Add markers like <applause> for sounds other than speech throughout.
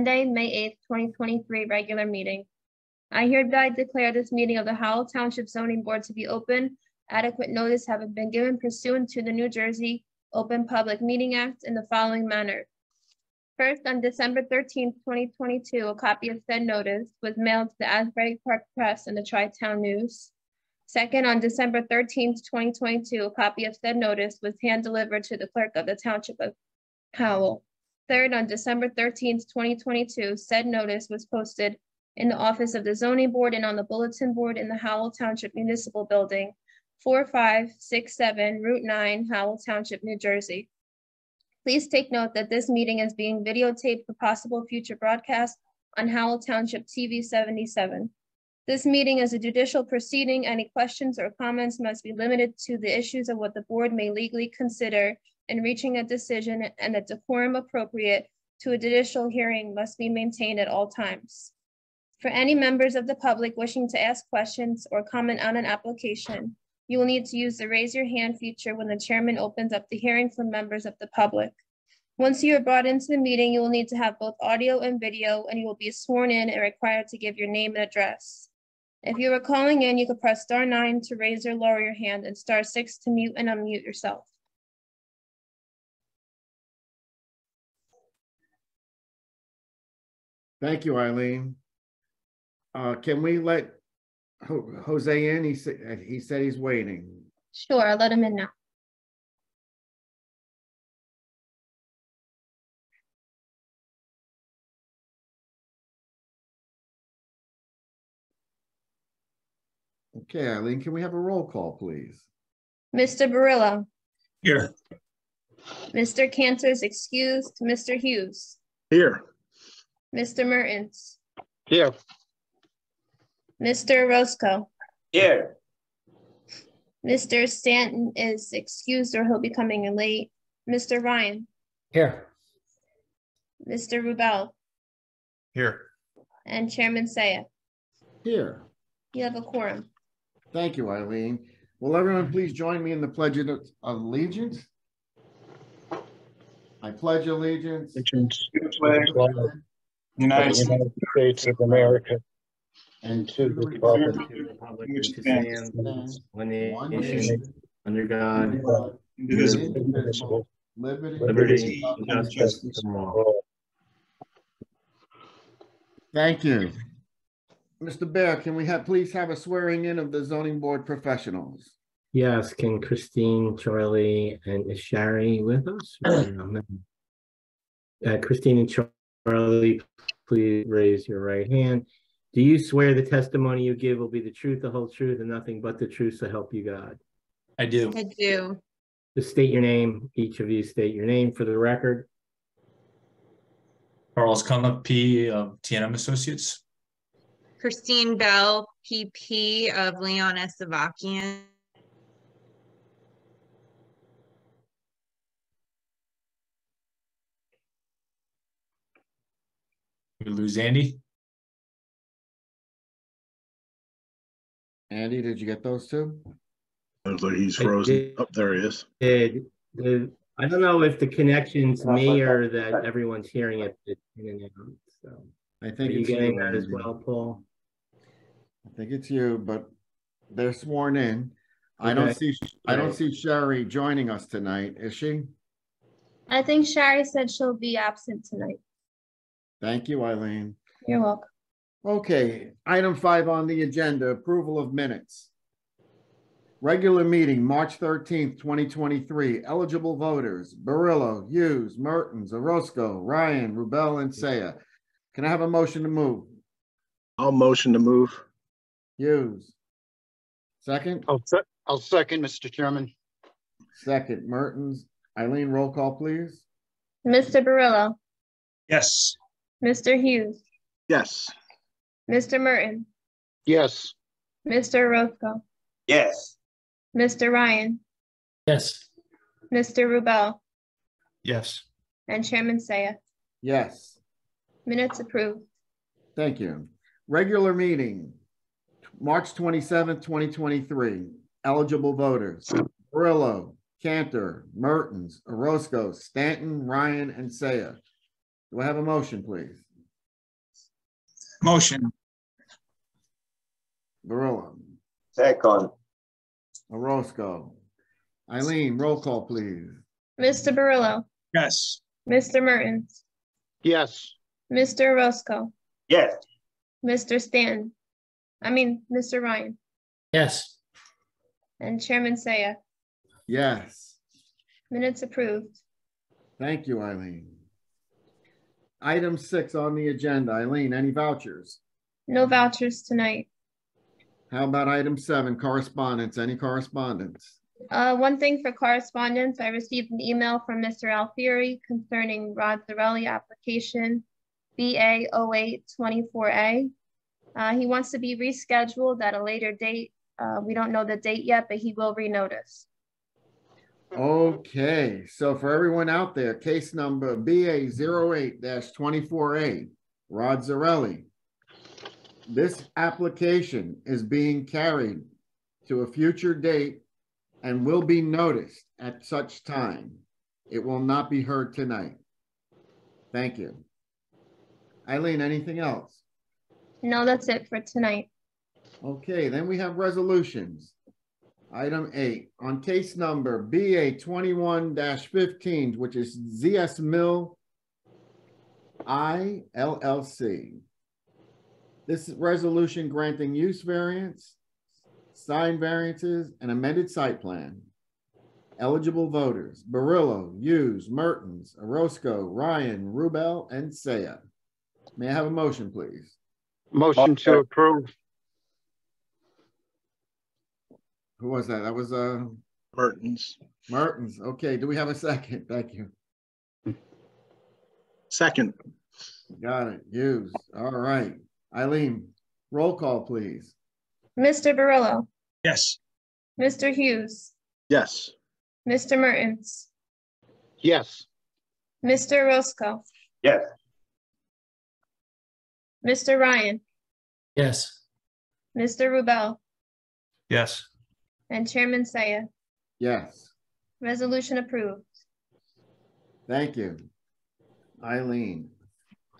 Monday, May eighth, twenty twenty-three, regular meeting. I hereby declare this meeting of the Howell Township Zoning Board to be open. Adequate notice having been given pursuant to the New Jersey Open Public Meeting Act in the following manner. First, on December thirteenth, twenty twenty-two, a copy of said notice was mailed to the Asbury Park Press and the Tri-Town News. Second, on December thirteenth, twenty twenty-two, a copy of said notice was hand-delivered to the clerk of the Township of Howell. Third, on December thirteenth, twenty twenty-two, said notice was posted in the office of the zoning board and on the bulletin board in the Howell Township Municipal Building, four five six seven Route nine, Howell Township, New Jersey. Please take note that this meeting is being videotaped for possible future broadcast on Howell Township TV seventy-seven. This meeting is a judicial proceeding. Any questions or comments must be limited to the issues of what the board may legally consider in reaching a decision and the decorum appropriate to a judicial hearing must be maintained at all times. For any members of the public wishing to ask questions or comment on an application, you will need to use the raise your hand feature when the chairman opens up the hearing for members of the public. Once you are brought into the meeting, you will need to have both audio and video, and you will be sworn in and required to give your name and address. If you are calling in, you can press star nine to raise or lower your hand and star six to mute and unmute yourself. Thank you, Eileen. Uh, can we let Jose in? He said, he said he's waiting. Sure, I'll let him in now. Okay, Eileen, can we have a roll call, please? Mr. Barillo, Here. Mr. Cantor's excused, Mr. Hughes, Here. Mr. Mertens, Here. Mr. Orozco, Here. Mr. Stanton is excused or he'll be coming in late. Mr. Ryan, Here. Mr. Rubel, Here. and Chairman Saya. Here. You have a quorum. Thank you, Eileen. Will everyone please join me in the pledge of allegiance? I pledge allegiance. United States of America And to the republic Which stands one nation, under God, indivisible, indivisible, Liberty. liberty, and justice for all. Thank you. Mr. Bayer, can we have, please have a swearing in of the zoning board professionals? Yes, can Christine, Charlie, and is Shari with us? <clears throat> Uh, Christine and Charlie, please raise your right hand. Do you swear the testimony you give will be the truth, the whole truth, and nothing but the truth, so help you God? I do. I do. Just state your name, each of you state your name for the record. Charles Cunliffe, P of T&M Associates. Christine Bell, PP of Leon S. Avakian. We lose Andy. Andy, did you get those two? Sounds like he's I frozen. did. Up there he is. Did, the- I don't know if the connection's me or that everyone's hearing it in and out, so. I Are think you it's getting you, that as Andy. well, Paul? I think it's you, but they're sworn in. I don't Okay. see, I don't Right. see Shari joining us tonight, is she? I think Shari said she'll be absent tonight. Thank you, Eileen. You're welcome. Okay, item five on the agenda, approval of minutes. Regular meeting, March thirteenth, twenty twenty-three, eligible voters, Barillo, Hughes, Mertens, Orozco, Ryan, Rubel, and Saya. Can I have a motion to move? I'll motion to move. Hughes. Second, I'll, se- I'll second, Mr. Chairman. second, Mertens. Eileen, roll call, please. Mr. Barillo, Yes. Mr. Hughes, Yes. Mr. Mertens, Yes, Mr. Orozco, Yes. Mr. Ryan, Yes. Mr. Rubel, Yes. and Chairman Saya. Yes. Minutes approved. Thank you. Regular meeting, March twenty-seventh, twenty twenty-three. Eligible voters, Barillo, Cantor, Mertens, Orozco, Stanton, Ryan, and Saya. Do I have a motion, please? Motion. Barillo, Second. Orozco. Eileen, roll call, please. Mr. Barillo, Yes. Mr. Mertens, yes, Mr. Orozco, Yes. Mr. Stan, I mean, Mr. Ryan, Yes. and Chairman Saya. Yes, Minutes approved. thank you, Eileen. Item six on the agenda. Eileen, any vouchers? No vouchers tonight. How about item seven, correspondence? Any correspondence? Uh, one thing for correspondence, I received an email from Mr. Alfieri concerning Rod Zarelli application BA 0824A. Uh, he wants to be rescheduled at a later date. Uh, we don't know the date yet, but he will renotice. Okay, so for everyone out there, case number BA 8 twenty-four A, Rod Zarelli. This application is being carried to a future date and will be noticed at such time. It will not be heard tonight. Thank you. Eileen, anything else? No, that's it for tonight. Okay, then we have resolutions. Item eight, on case number BA 21-15, which is ZS Mill I LLC. This is resolution granting use variance, sign variances, and amended site plan. Eligible voters, Barillo, Hughes, Mertens, Orozco, Ryan, Rubel, and Saya. May I have a motion, please? motion to uh, approve, Who was that? That was, uh, Mertens. Mertens. Okay, do we have a second? Thank you. Second, Got it. Hughes. All right. Eileen, roll call, please. Mr. Barillo, Yes. Mr. Hughes, yes. Mr. Mertens, yes, Mr. Orozco, Yes. Mr. Ryan, Yes. Mr. Rubel, Yes. And Chairman Saya. Yes, Resolution approved. thank you. Eileen,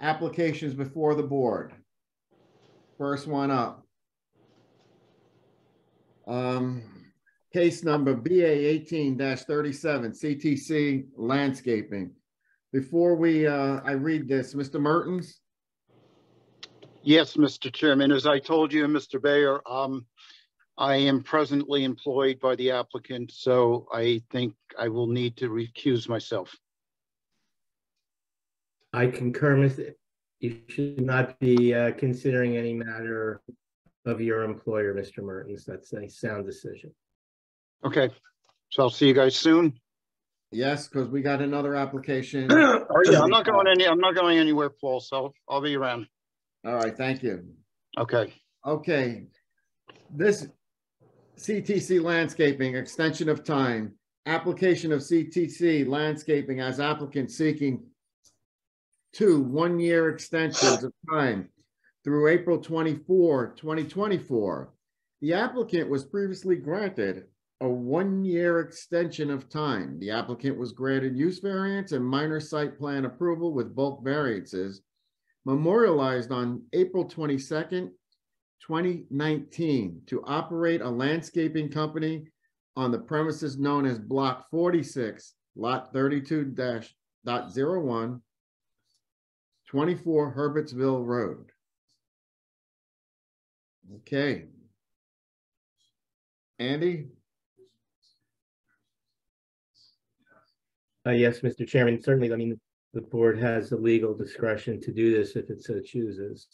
applications before the board. First one up. Um, case number BA18-37, CTC Landscaping. Before we, uh, I read this, Mr. Mertens? yes, Mr. Chairman. As I told you, Mr. Bayer, um, I am presently employed by the applicant, so I think I will need to recuse myself. I concur with. You should not be uh, considering any matter of your employer, Mr. Mertens. That's a sound decision. Okay, so I'll see you guys soon. Yes, because we got another application. <clears throat> Oh, yeah, I'm not going any, I'm not going anywhere, Paul, so I'll be around. All right, thank you. Okay, Okay, this CTC landscaping, extension of time, application of CTC landscaping as applicant seeking two one-year extensions of time through April 24, 2024. The applicant was previously granted a one-year extension of time. The applicant was granted use variance and minor site plan approval with bulk variances memorialized on April 22nd, 2019 to operate a landscaping company on the premises known as Block 46, Lot 32 dash dot zero one, 24 Herbertsville Road. Okay. Andy? Uh, yes, Mr. Chairman, certainly, I mean, the board has the legal discretion to do this if it so chooses.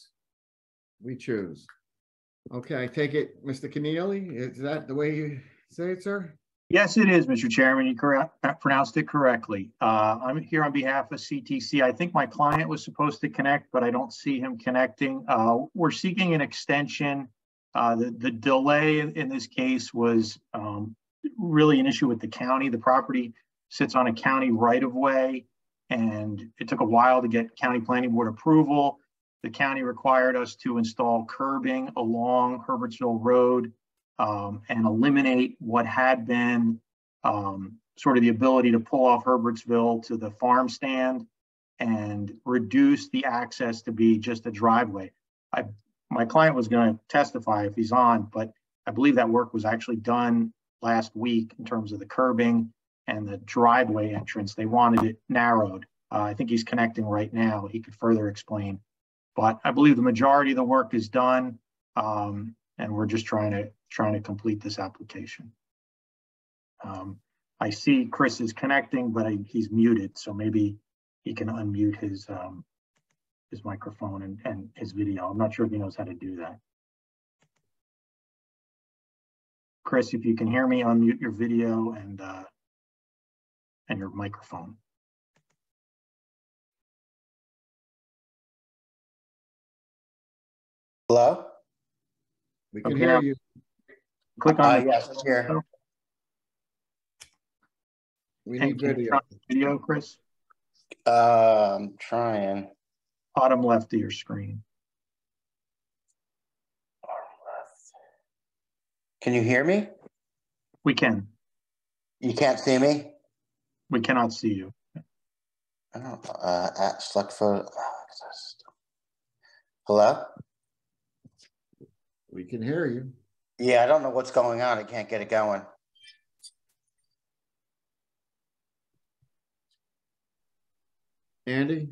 We choose. Okay, I take it, Mr. Keneally, is that the way you say it, sir? Yes, it is, Mr. Chairman. You correct, pronounced it correctly. Uh, I'm here on behalf of CTC. I think my client was supposed to connect, but I don't see him connecting. Uh, we're seeking an extension. Uh, the, the delay in, in this case was, um, really an issue with the county. The property sits on a county right of way. And it took a while to get county planning board approval. The county required us to install curbing along Herbertsville Road um, and eliminate what had been um, sort of the ability to pull off Herbertsville to the farm stand. and reduce the access to be just a driveway. I, my client was gonna testify if he's on, but I believe that work was actually done last week in terms of the curbing and the driveway entrance. They wanted it narrowed. Uh, I think he's connecting right now. He could further explain. But I believe the majority of the work is done. Um, and we're just trying to, trying to complete this application. Um, I see Chris is connecting, but I- he's muted, so maybe he can unmute his, um, his microphone and, and his video. I'm not sure if he knows how to do that. Chris, if you can hear me, unmute your video and, uh, and your microphone. Hello? We can Okay. hear you. Click Uh, on. yes, I'm here. We and need can you video. on the Video, Chris, Uh, I'm trying. bottom left of your screen. Can you hear me? We can, You can't see me? we cannot see you. I don't, uh, at select photo. Hello? We can hear you. Yeah, I don't know what's going on. I can't get it going. Andy?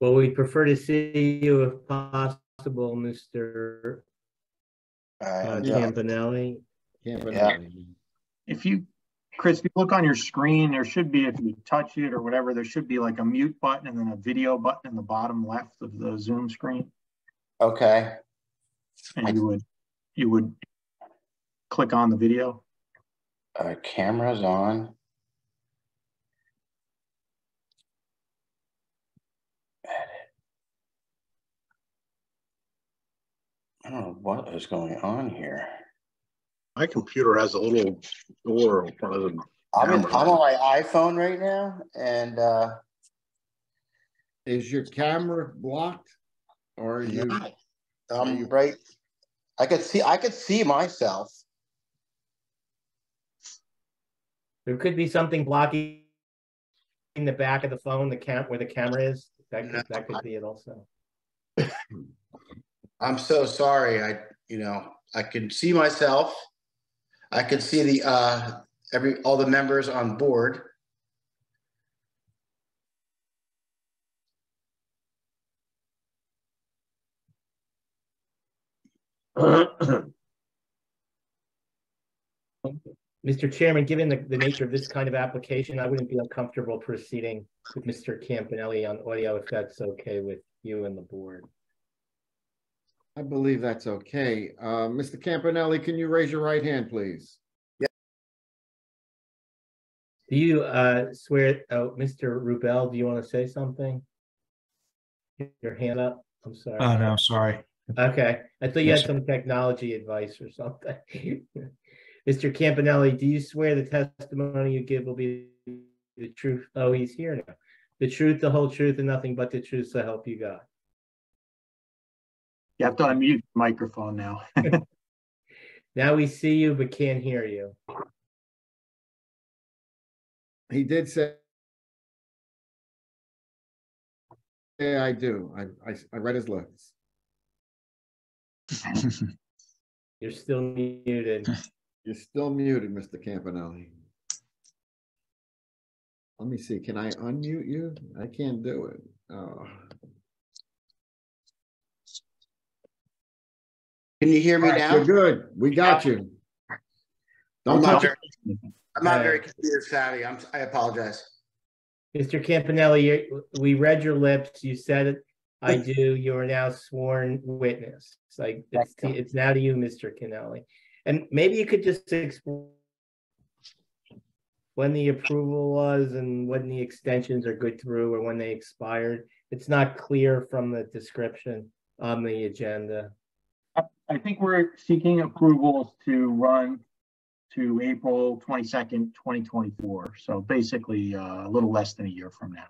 Well, we'd prefer to see you if possible, Mr. Uh, right, Yeah. Campanelli. Campanelli. If you, Chris, if you look on your screen, there should be, if you touch it or whatever, there should be like a mute button and then a video button in the bottom left of the Zoom screen. Okay, And you would, you would click on the video. uh, camera's on. I don't know what is going on here. My computer has a little door in front of the I'm, in- I'm on my iPhone right now and, uh, Is your camera blocked? Or are you, I'm right, I could see, I could see myself. There could be something blocking in the back of the phone, the cam, where the camera is. That could, that could be it also. I'm so sorry. I, you know, I can see myself. I can see the, uh, every, all the members on board. Mr. Chairman, given the, the nature of this kind of application, I wouldn't be uncomfortable proceeding with Mr. Campanelli on audio if that's okay with you and the board. I believe that's okay. Uh, Mr. Campanelli, can you raise your right hand, please? Yeah. Do you uh, swear, oh, Mr. Rubel, do you want to say something? Your hand up, I'm sorry. Oh, no, sorry. Okay, I thought you had Yes, sir. some technology advice or something. <laughs> Mr. Campanelli, do you swear the testimony you give will be the truth? Oh, he's here now. The truth, the whole truth, and nothing but the truth, so help you God. You have to unmute the microphone now. <laughs> Now we see you but can't hear you. He did say. Yeah, I do. I, I, I read his lips. <laughs> You're still muted. You're still muted, Mr. Campanelli. Let me see, can I unmute you? I can't do it. Oh. Can you hear me All right, now? You're good. We got you. I'm Don't not touch it. very, I'm not very computer savvy. I'm, I apologize. Mr. Campanelli, you- we read your lips. You said it. I <laughs> do. You are now sworn witness. It's like, it's, it's now to you, Mr. Canelli. And maybe you could just explain when the approval was and when the extensions are good through or when they expired. It's not clear from the description on the agenda. I think we're seeking approvals to run to April twenty-second, twenty twenty-four. So basically, uh, a little less than a year from now.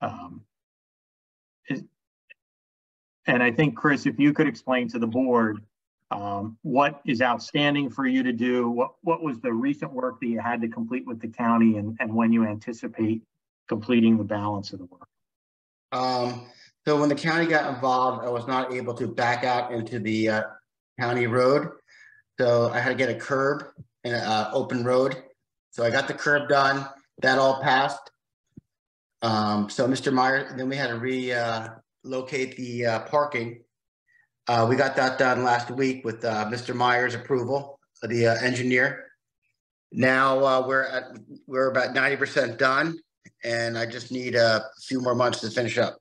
Um, is- And I think, Chris, if you could explain to the board, um, what is outstanding for you to do? What, what was the recent work that you had to complete with the county and, and when you anticipate completing the balance of the work? Um, so when the county got involved, I was not able to back out into the uh, county road. So I had to get a curb and an uh, open road. So I got the curb done, that all passed. Um, so Mr. Meyer, then we had to re, uh, locate the, uh, parking. Uh, we got that done last week with, uh, Mr. Meyer's approval, the uh, engineer. Now, uh, we're at, we're about ninety percent done and I just need a few more months to finish up.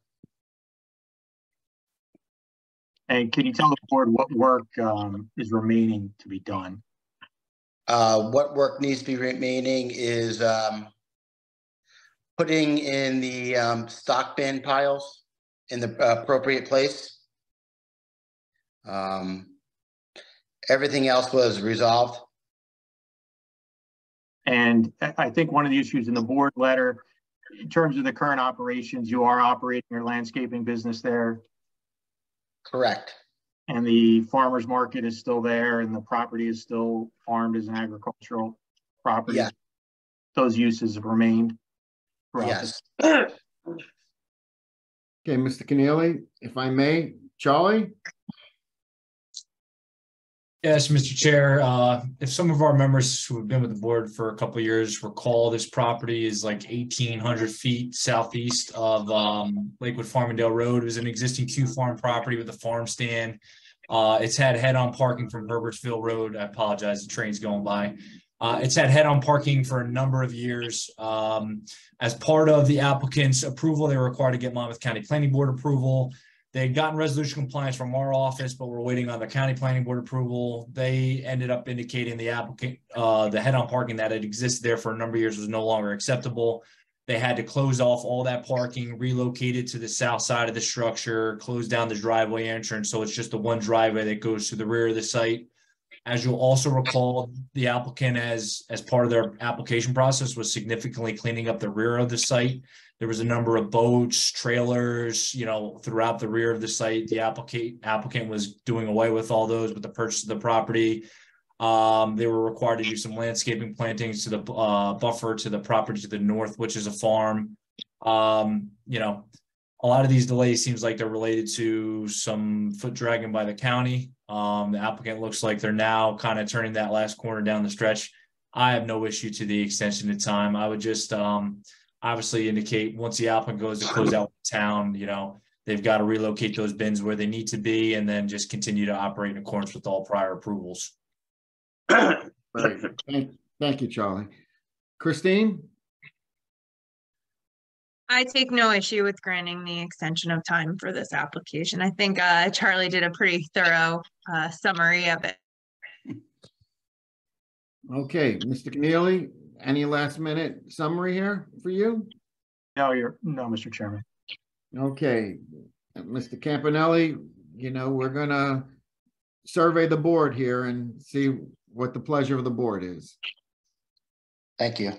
And can you tell the board what work um, is remaining to be done? Uh, what work needs to be remaining is, um, putting in the, um, stock bin piles in the appropriate place. Um, everything else was resolved. And I think one of the issues in the board letter, in terms of the current operations, you are operating your landscaping business there. Correct. And the farmer's market is still there and the property is still farmed as an agricultural property. Yeah. Those uses have remained. Yes. <clears throat> Okay, Mr. Keneally, if I may, Charlie? Yes, Mr. Chair, uh, if some of our members who have been with the board for a couple years recall, this property is like eighteen hundred feet southeast of, um, Lakewood Farmingdale Road. It was an existing Q Farm property with a farm stand. Uh, it's had head-on parking from Herbertsville Road. I apologize, the train's going by. Uh, it's had head-on parking for a number of years. Um, as part of the applicant's approval, they were required to get Monmouth County Planning Board approval. They had gotten resolution compliance from our office, but we're waiting on the county planning board approval. They ended up indicating the applicant, uh, the head-on parking that had existed there for a number of years was no longer acceptable. They had to close off all that parking, relocate it to the south side of the structure, close down the driveway entrance, so it's just the one driveway that goes to the rear of the site. As you'll also recall, the applicant as, as part of their application process was significantly cleaning up the rear of the site. There was a number of boats, trailers, you know, throughout the rear of the site. The applicant, applicant was doing away with all those with the purchase of the property. Um, they were required to do some landscaping plantings to the, uh, buffer to the property to the north, which is a farm. Um, you know, a lot of these delays seems like they're related to some foot dragging by the county. Um, the applicant looks like they're now kind of turning that last corner down the stretch. I have no issue to the extension of time. I would just, um, obviously indicate once the applicant goes to close out the town, you know, they've got to relocate those bins where they need to be and then just continue to operate in accordance with all prior approvals. Right. Thank, thank you, Charlie. Christine? I take no issue with granting the extension of time for this application. I think uh, Charlie did a pretty thorough uh, summary of it. Okay, Mr. Keneally, any last minute summary here for you? No, you're, no, Mr. Chairman. Okay, Mr. Campanelli, you know, we're gonna survey the board here and see what the pleasure of the board is. Thank you.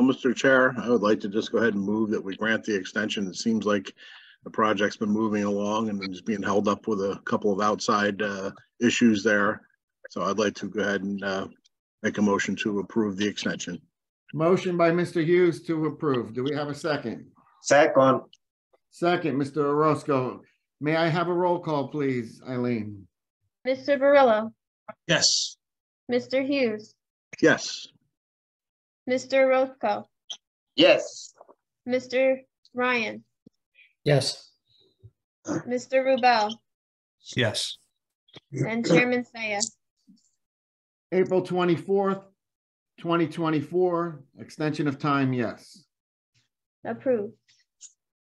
Well, Mr. Chair, I would like to just go ahead and move that we grant the extension. It seems like the project's been moving along and is being held up with a couple of outside uh, issues there. So I'd like to go ahead and uh, make a motion to approve the extension. Motion by Mr. Hughes to approve. Do we have a second? Second, Second, Mr. Orozco. May I have a roll call, please, Eileen? Mr. Barillo, Yes. Mr. Hughes, Yes, Mr. Orozco? yes. Mr. Ryan, Yes. Mr. Rubel, Yes. and Chairman Saya. April twenty-fourth, twenty twenty-four, extension of time, yes. Approved.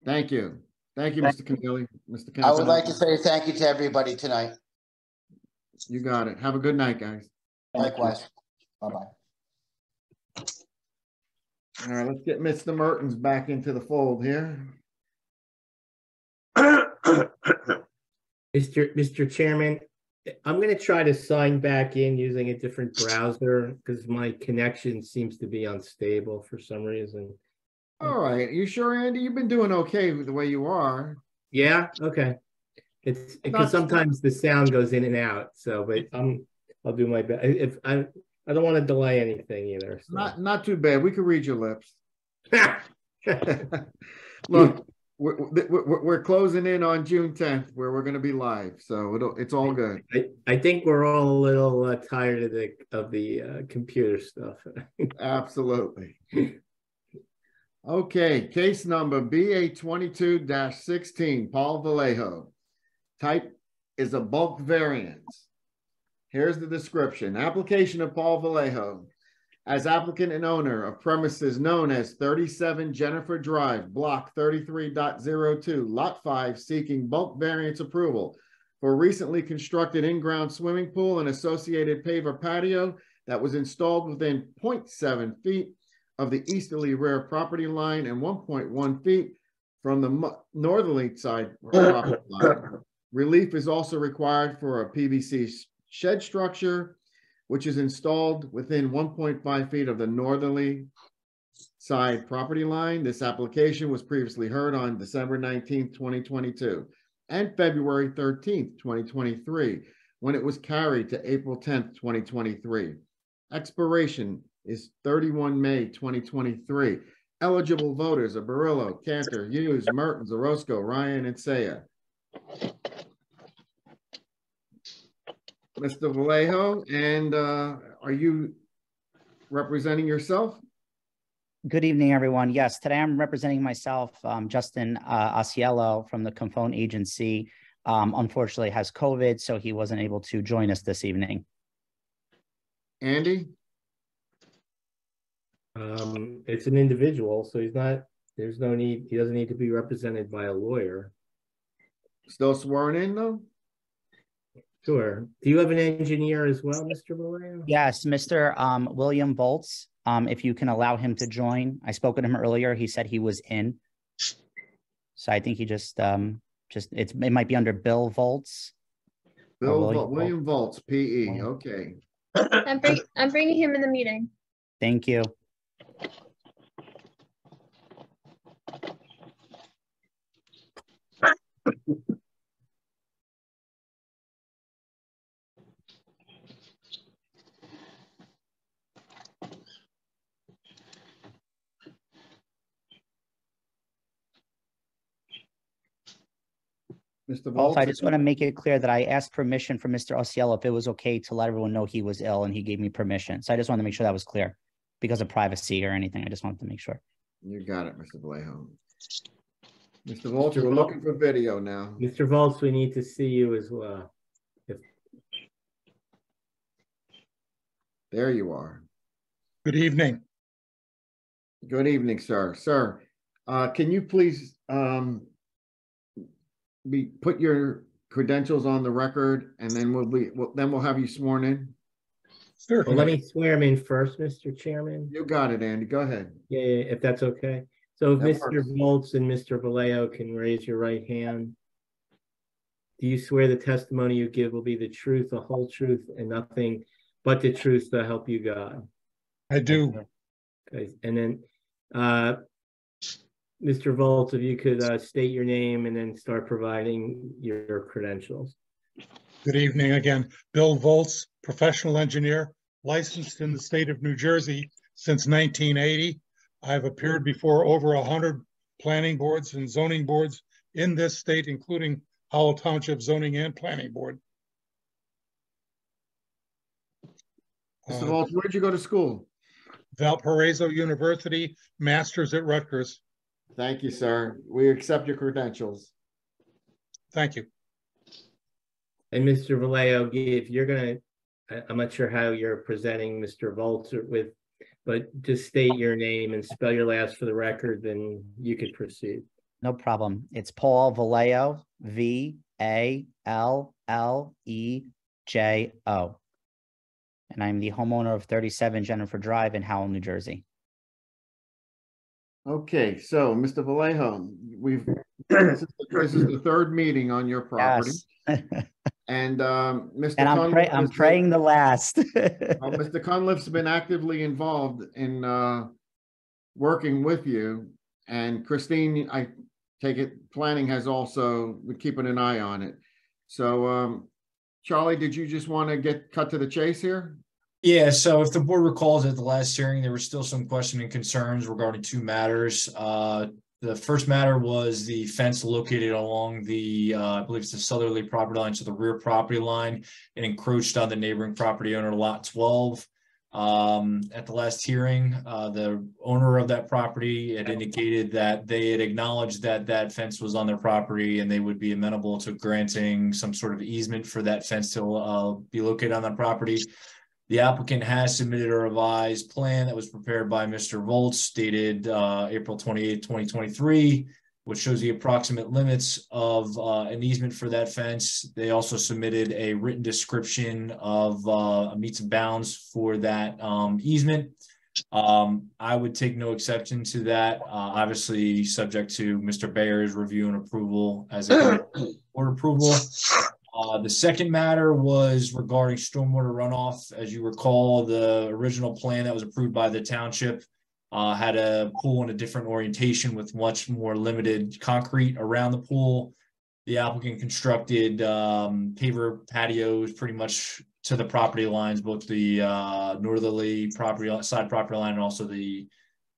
Thank you. Thank you, Mr. Keneally. Mr. I would like to say thank you to everybody tonight. You got it. Have a good night, guys. Likewise. Bye-bye. All right, let's get Mr. Mertens back into the fold here. <coughs> Mr. Mr. Chairman, I'm gonna try to sign back in using a different browser because my connection seems to be unstable for some reason. All right, you sure, Andy? You've been doing okay with the way you are. Yeah, okay. It's because sometimes the sound goes in and out, so but I'm I'll do my best. If I I don't want to delay anything either. so. Not, not too bad. We could read your lips. <laughs> Look, we're, we're, we're- closing in on June tenth where we're gonna be live, so it'll, it's all good. I, I think we're all a little uh, tired of the, of the uh, computer stuff. <laughs> Absolutely. Okay, case number BA22-16, Paul Vallejo. Type is a bulk variance. Here's the description. Application of Paul Vallejo as applicant and owner of premises known as thirty-seven Jennifer Drive, block 33.02, lot five, seeking bulk variance approval for recently constructed in-ground swimming pool and associated paver patio that was installed within 0.7 feet of the easterly rear property line and one point one feet from the northerly side property line. Relief is also required for a PVC shed structure, which is installed within one point five feet of the northerly side property line. This application was previously heard on December 19, twenty twenty-two and February 13, twenty twenty-three, when it was carried to April 10, twenty twenty-three. Expiration is thirty-one May twenty twenty-three. Eligible voters are Barillo, Cantor, Hughes, Mertens, Orozco, Ryan, and Saya. Mr. Vallejo, and uh, are you representing yourself? Good evening, everyone. Yes, today I'm representing myself, um, Justin uh, Asiello from the Confone Agency. Um, unfortunately, has COVID, so he wasn't able to join us this evening. Andy? Um, it's an individual, so he's not, there's no need, he doesn't need to be represented by a lawyer. Still sworn in, though? Sure. Do you have an engineer as well, Mr. Vallejo? Yes, Mr. Um, William Volz, um, if you can allow him to join. I spoke with him earlier. He said he was in. So I think he just, um, just, it's, it might be under Bill Volz. Bill, William Vol- William Volz, PE, okay. I'm bring, I'm bringing him in the meeting. Thank you. Mr. Volz, I just want to make it clear that I asked permission from Mr. Osiello if it was okay to let everyone know he was ill and he gave me permission. So I just wanted to make sure that was clear because of privacy or anything. I just wanted to make sure. You got it, Mr. Vallejo. Mr. Volz, we're looking for video now. Mr. Volz, we need to see you as well. There you are. Good evening. Good evening, sir. Sir, uh, can you please, um, be, put your credentials on the record and then we'll be, well, then we'll have you sworn in? Well, let me swear him in first, Mr. Chairman. You got it, Andy. Go ahead. Yeah, yeah, if that's okay. So if That Mr. works. Volz and Mr. Vallejo can raise your right hand. Do you swear the testimony you give will be the truth, the whole truth, and nothing but the truth to help you God? I do. Okay, and then, uh, Mr. Volz, if you could, uh, state your name and then start providing your credentials. Good evening again. Bill Volz, professional engineer, licensed in the state of New Jersey since 1980. I've appeared before over 100 planning boards and zoning boards in this state, including Howell Township Zoning and Planning Board. Mr. Uh, Volz, where'd you go to school? Valparaiso University, masters at Rutgers. Thank you, sir. We accept your credentials. Thank you. And Mr. Vallejo, if you're gonna, I, I'm not sure how you're presenting Mr. Volz with, but just state your name and spell your last for the record, then you could proceed. No problem. It's Paul Vallejo, V A L L E J O. And I'm the homeowner of 37 Jennifer Drive in Howell, New Jersey. Okay, so Mr. Vallejo, we've, <clears throat> this is, this is the third meeting on your property. Yes. <laughs> And, um, Mr. And I'm praying, I'm praying the last. <laughs> Well, Mr. Cunliffe's been actively involved in, uh, working with you. And Christine, I take it, planning has also, been keeping an eye on it. So, um, Charlie, did you just want to get cut to the chase here? Yeah, so if the board recalls at the last hearing, there were still some question and concerns regarding two matters. Uh, the first matter was the fence located along the, uh, I believe it's the southerly property line to the rear property line and encroached on the neighboring property owner lot twelve. Um, at the last hearing, uh, the owner of that property had indicated that they had acknowledged that that fence was on their property and they would be amenable to granting some sort of easement for that fence to, uh, be located on that property. The applicant has submitted a revised plan that was prepared by Mr. Volts dated uh April 28, twenty twenty-three, which shows the approximate limits of uh an easement for that fence. They also submitted a written description of uh meets and bounds for that um easement. Um, I would take no exception to that, uh, obviously, subject to Mr. Bayer's review and approval as a <clears throat> board approval. Uh, the second matter was regarding stormwater runoff. As you recall, the original plan that was approved by the township uh, had a pool in a different orientation with much more limited concrete around the pool. The applicant constructed um, paver patios pretty much to the property lines, both the uh, northerly property side property line and also the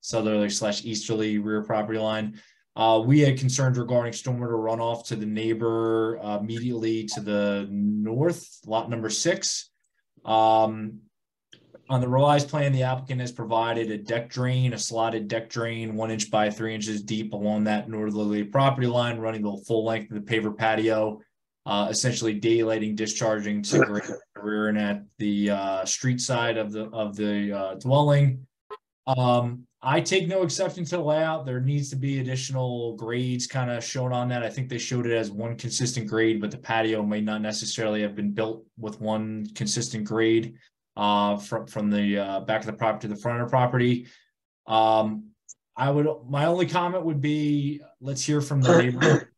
southerly slash easterly rear property line. Uh, we had concerns regarding stormwater runoff to the neighbor uh, immediately to the north, lot number six. Um, on the revised plan, the applicant has provided a deck drain, a slotted deck drain, one inch by three inches deep along that northerly property line, running the full length of the paver patio, uh, essentially daylighting, discharging to the rear and at the uh, street side of the of the uh, dwelling. Um, I take no exception to the layout. There needs to be additional grades kind of shown on that. I think they showed it as one consistent grade, but the patio may not necessarily have been built with one consistent grade uh, from from the uh, back of the property to the front of the property. Um, I would my only comment would be let's hear from the neighbor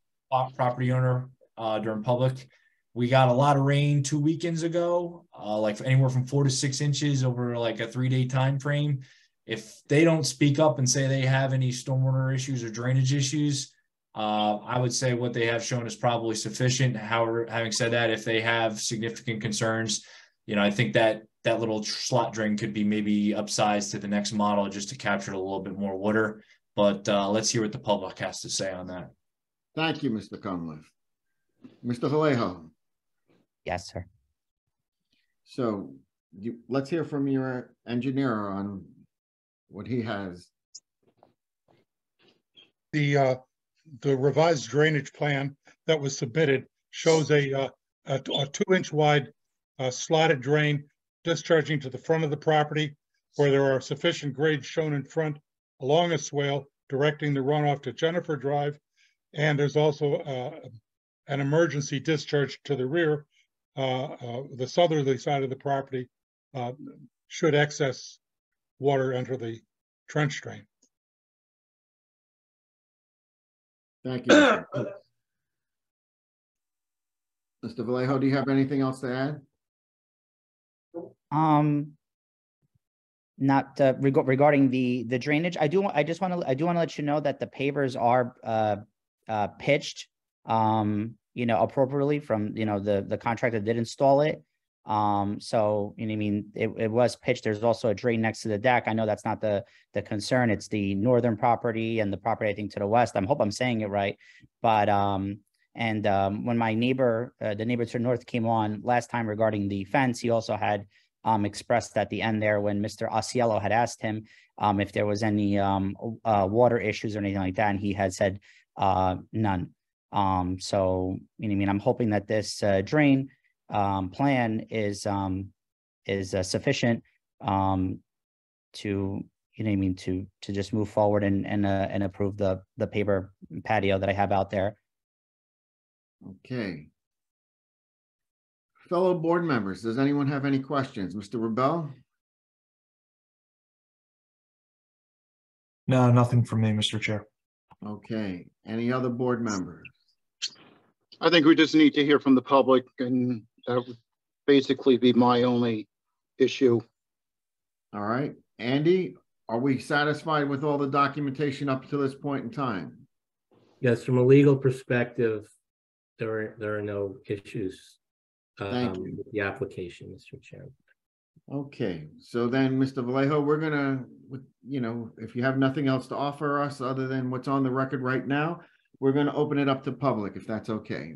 property owner uh, during public. We got a lot of rain two weekends ago, uh, like anywhere from four to six inches over like a three day time frame if they don't speak up and say they have any stormwater issues or drainage issues, uh, I would say what they have shown is probably sufficient. However, having said that, if they have significant concerns, you know, I think that that little slot drain could be maybe upsized to the next model just to capture a little bit more water. But uh, let's hear what the public has to say on that. Thank you, Mr. Cunliffe. Mr. Vallejo. Yes, sir. So you, let's hear from your engineer on what he has. The, uh, the revised drainage plan that was submitted shows a, uh, a, a two inch wide uh, slotted drain discharging to the front of the property where there are sufficient grades shown in front along a swale directing the runoff to Jennifer Drive. And there's also uh, an emergency discharge to the rear, uh, uh, the southerly side of the property uh, should excess water enter the trench drain. Thank you. Mr. <clears throat> Mr. Vallejo, do you have anything else to add? Um, not uh, reg- regarding the the drainage. I do. I just want to. I do want to let you know that the pavers are uh, uh, pitched, um, you know, appropriately from you know the the contractor did install it. Um, so you know, I mean, it, it was pitched. There's also a drain next to the deck. I know that's not the the concern. It's the northern property and the property I think to the west. I hope I'm saying it right, but um, and um, when my neighbor, uh, the neighbor to the north came on last time regarding the fence, he also had um, expressed at the end there when Mr. Osceola had asked him um, if there was any um, uh, water issues or anything like that, and he had said uh, none. Um, so, you know, I mean, I'm hoping that this uh, drain um, plan is um, is uh, sufficient um, to, you know, I mean, to to just move forward and and uh, and approve the the paper patio that I have out there. Okay. Fellow board members, does anyone have any questions? Mr. Rubel? No, nothing from me, Mr. Chair. Okay, any other board members? I think we just need to hear from the public and that would basically be my only issue. All right, Andy, are we satisfied with all the documentation up to this point in time? Yes, from a legal perspective, there are, there are no issues Thank um, you. with the application, Mr. Chair. Okay, so then, Mr. Vallejo, we're gonna, you know, if you have nothing else to offer us other than what's on the record right now, we're gonna open it up to public, if that's okay.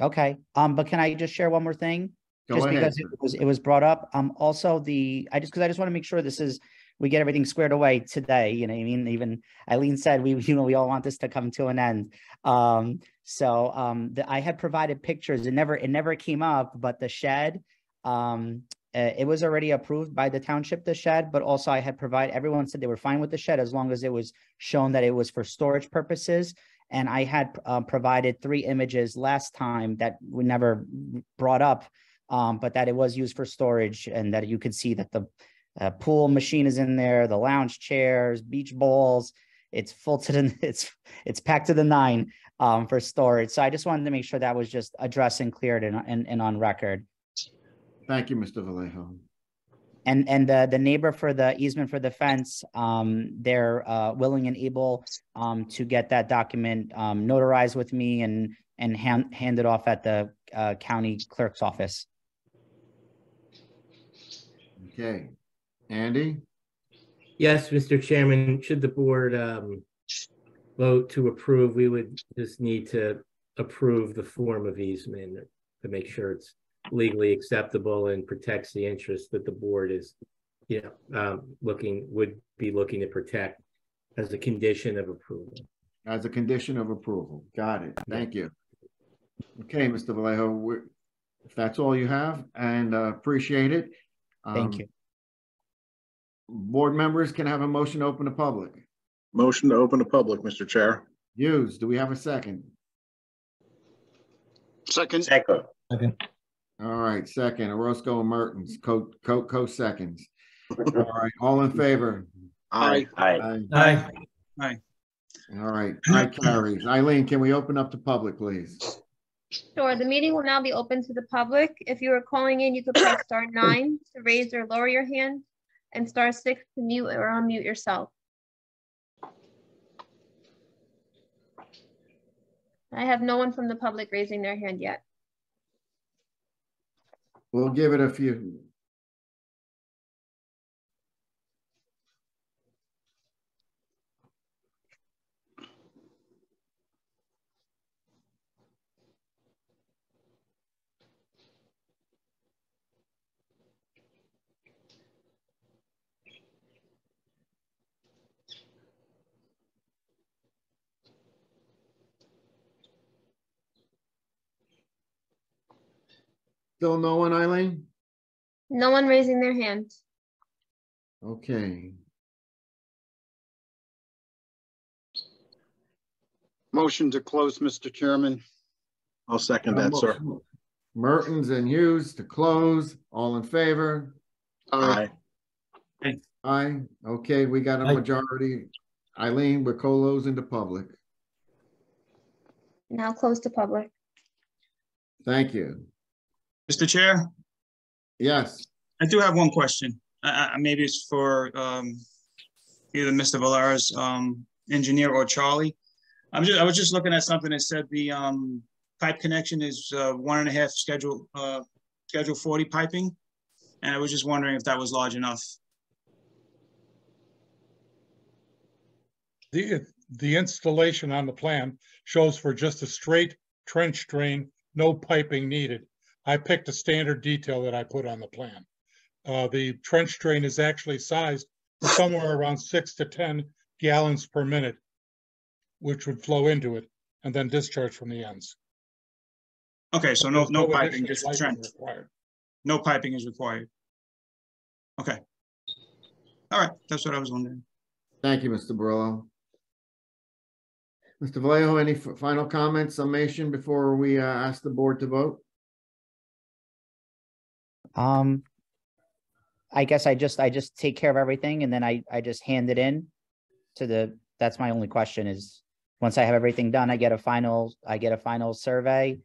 Okay, um, but can I just share one more thing? Go Just ahead. because it was, it was brought up, um, also the, I just, because I just want to make sure this is, we get everything squared away today, you know, I mean, even Eileen said, we, <laughs> you know, we all want this to come to an end. Um, so, um, the, I had provided pictures, it never, it never came up, but the shed, um, uh, it was already approved by the township, the shed, but also I had provide, everyone said they were fine with the shed as long as it was shown that it was for storage purposes. And I had, uh, provided three images last time that we never brought up um, but that it was used for storage and that you could see that the uh, pool machine is in there, the lounge chairs, beach balls. It's full to the, <laughs> it's, it's packed to the nine um, for storage. So I just wanted to make sure that was just addressed and cleared and, and, and on record. Thank you, Mr. Vallejo. And, and the, the neighbor for the easement for the fence, um, they're, uh, willing and able, um, to get that document, um, notarized with me and, and hand, hand it off at the, uh, county clerk's office. Okay, Andy? Yes, Mr. Chairman, should the board um vote to approve, we would just need to approve the form of easement to make sure it's legally acceptable and protects the interest that the board is, you know, um, looking, would be looking to protect as a condition of approval. As a condition of approval. Got it. Thank you. Okay, Mr. Vallejo, if that's all you have, and uh, appreciate it. Thank um, you. Board members can have a motion to open to public. Motion to open to public, Mr. Chair. Hughes, do we have a second? Second, Second. All right, second, Orozco and Mertens, co, co, co-seconds. All right, all in favor? Aye. Aye. Aye. Aye. All right, aye carries. <clears throat> Eileen, can we open up to public, please? Sure, the meeting will now be open to the public. If you are calling in, you could press star <clears throat> nine to raise or lower your hand and star six to mute or unmute yourself. I have no one from the public raising their hand yet. We'll give it a few. Still no one, Eileen? No one raising their hand. Okay, motion to close, Mr. Chairman. I'll second that, sir. Mertens and Hughes to close, all in favor? Aye. Aye, okay, we got a Aye. majority. Eileen, we're co-losing to public. Now close to public. Thank you. Mr. Chair, Yes, I do have one question. Uh, uh, maybe it's for, um, either Mr. Valera's, um, engineer or Charlie. I'm just, I was just looking at something that said the, um, pipe connection is, uh, one and a half schedule, uh, schedule forty piping. And I was just wondering if that was large enough. The, the installation on the plan shows for just a straight trench drain, no piping needed. I picked a standard detail that I put on the plan. Uh, the trench drain is actually sized somewhere around six to ten gallons per minute, which would flow into it and then discharge from the ends. Okay, so no, There's no piping, just piping trench. required. No piping is required. Okay. All right, that's what I was wondering. thank you, Mr. Barillo. Mr. Vallejo, any final comments, summation before we uh, ask the board to vote? Um, I guess I just, I just take care of everything and then I, I just hand it in to the, that's my only question is, once I have everything done, I get a final, I get a final survey.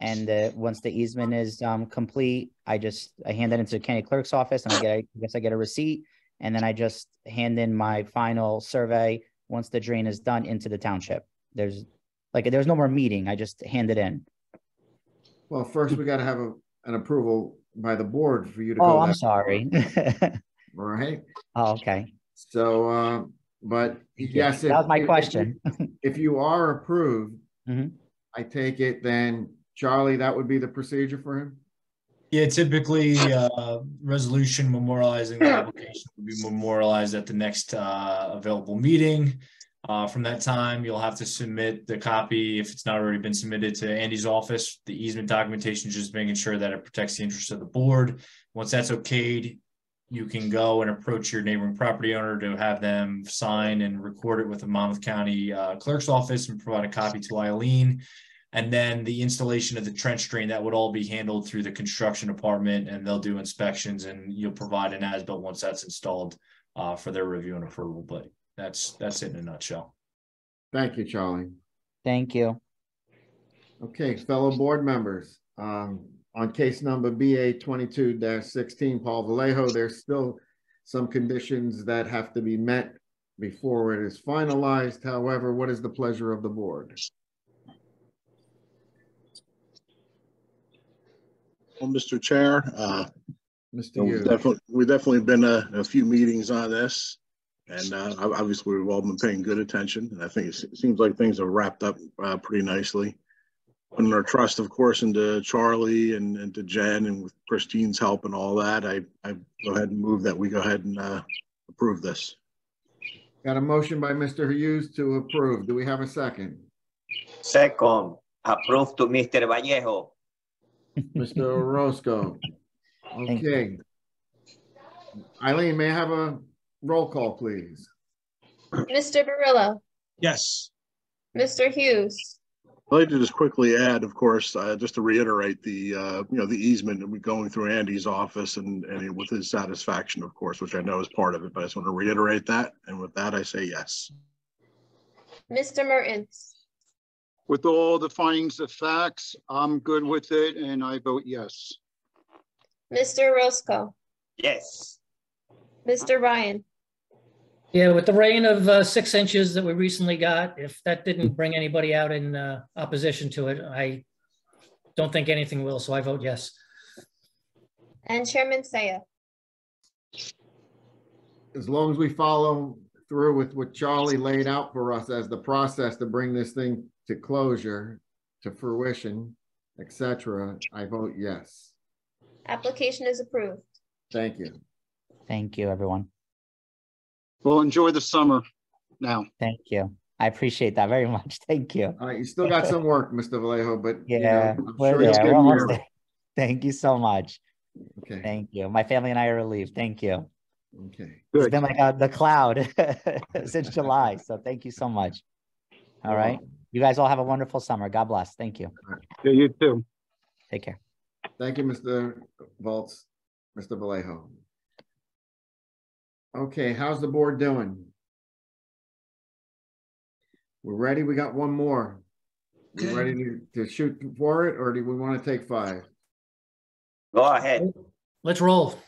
And uh, once the easement is um, complete, I just, I hand it into the county clerk's office and I get, I guess I get a receipt. And then I just hand in my final survey, once the drain is done into the township. There's, like, there's no more meeting, I just hand it in. Well, first, we gotta have a, an approval by the board for you to go. Oh, I'm sorry. <laughs> right. Oh, okay. so, uh, but yes. That was my if- if- question. If you are approved, Mhm. I take it then, Charlie, that would be the procedure for him? Yeah, typically, uh, resolution memorializing the <coughs> application would be memorialized at the next, uh, available meeting. Uh, from that time, you'll have to submit the copy, if it's not already been submitted to Andy's office, the easement documentation, just making sure that it protects the interests of the board. Once that's okayed, you can go and approach your neighboring property owner to have them sign and record it with the Monmouth County, uh, Clerk's Office and provide a copy to Eileen. And then the installation of the trench drain, that would all be handled through the construction department and they'll do inspections and you'll provide an as-built once that's installed uh, for their review and approval, but that's, that's it in a nutshell. Thank you, Charlie. Thank you. Okay, fellow board members, um, on case number BA 22-16, Paul Vallejo, there's still some conditions that have to be met before it is finalized. However, what is the pleasure of the board? Well, Mr. Chair, uh, Mr. we've Hughes. definitely, we've definitely been a, a few meetings on this. And, uh, obviously, we've all been paying good attention, and I think it seems like things have wrapped up, uh, pretty nicely. Putting our trust, of course, into Charlie and, and to Jen and with Christine's help and all that, I, I go ahead and move that we go ahead and, uh, approve this. Got a motion by Mr. Hughes to approve. Do we have a second? Second, approved to Mr. Vallejo. Mr. Orozco. Okay. Eileen, may I have a roll call, please? Mr. Barillo, Yes. Mr. Hughes, I'd like to just quickly add, of course, uh, just to reiterate the, uh, you know, the easement that we going through Andy's office and, and with his satisfaction, of course, which I know is part of it, but I just want to reiterate that. And with that, I say yes. Mr. Mertens, With all the findings of facts, I'm good with it and I vote yes. Mr. Orozco, Yes. Mr. Ryan, Yeah, with the rain of uh, six inches that we recently got, if that didn't bring anybody out in uh, opposition to it, I don't think anything will, so I vote yes. and Chairman Saya. As long as we follow through with what Charlie laid out for us as the process to bring this thing to closure, to fruition, etc., I vote yes. Application is approved. Thank you. Thank you, everyone. Well, enjoy the summer now. Thank you. I appreciate that very much. <laughs> Thank you. All right, you still got some work, Mr. Vallejo, but you know, Yeah, I'm we're sure you'll there. We're there. there. <laughs> Thank you so much. Okay, Thank you. My family and I are relieved. Thank you. okay. It's Good. been like uh, the cloud <laughs> since July. So thank you so much. All right. You guys all have a wonderful summer. God bless. Thank you. Yeah, you too. Take care. Thank you, Mr. Volz, Mr. Vallejo. Okay, how's the board doing? We're ready? We got one more. We ready to, to shoot for it, or do we want to take five? Go ahead. Let's roll.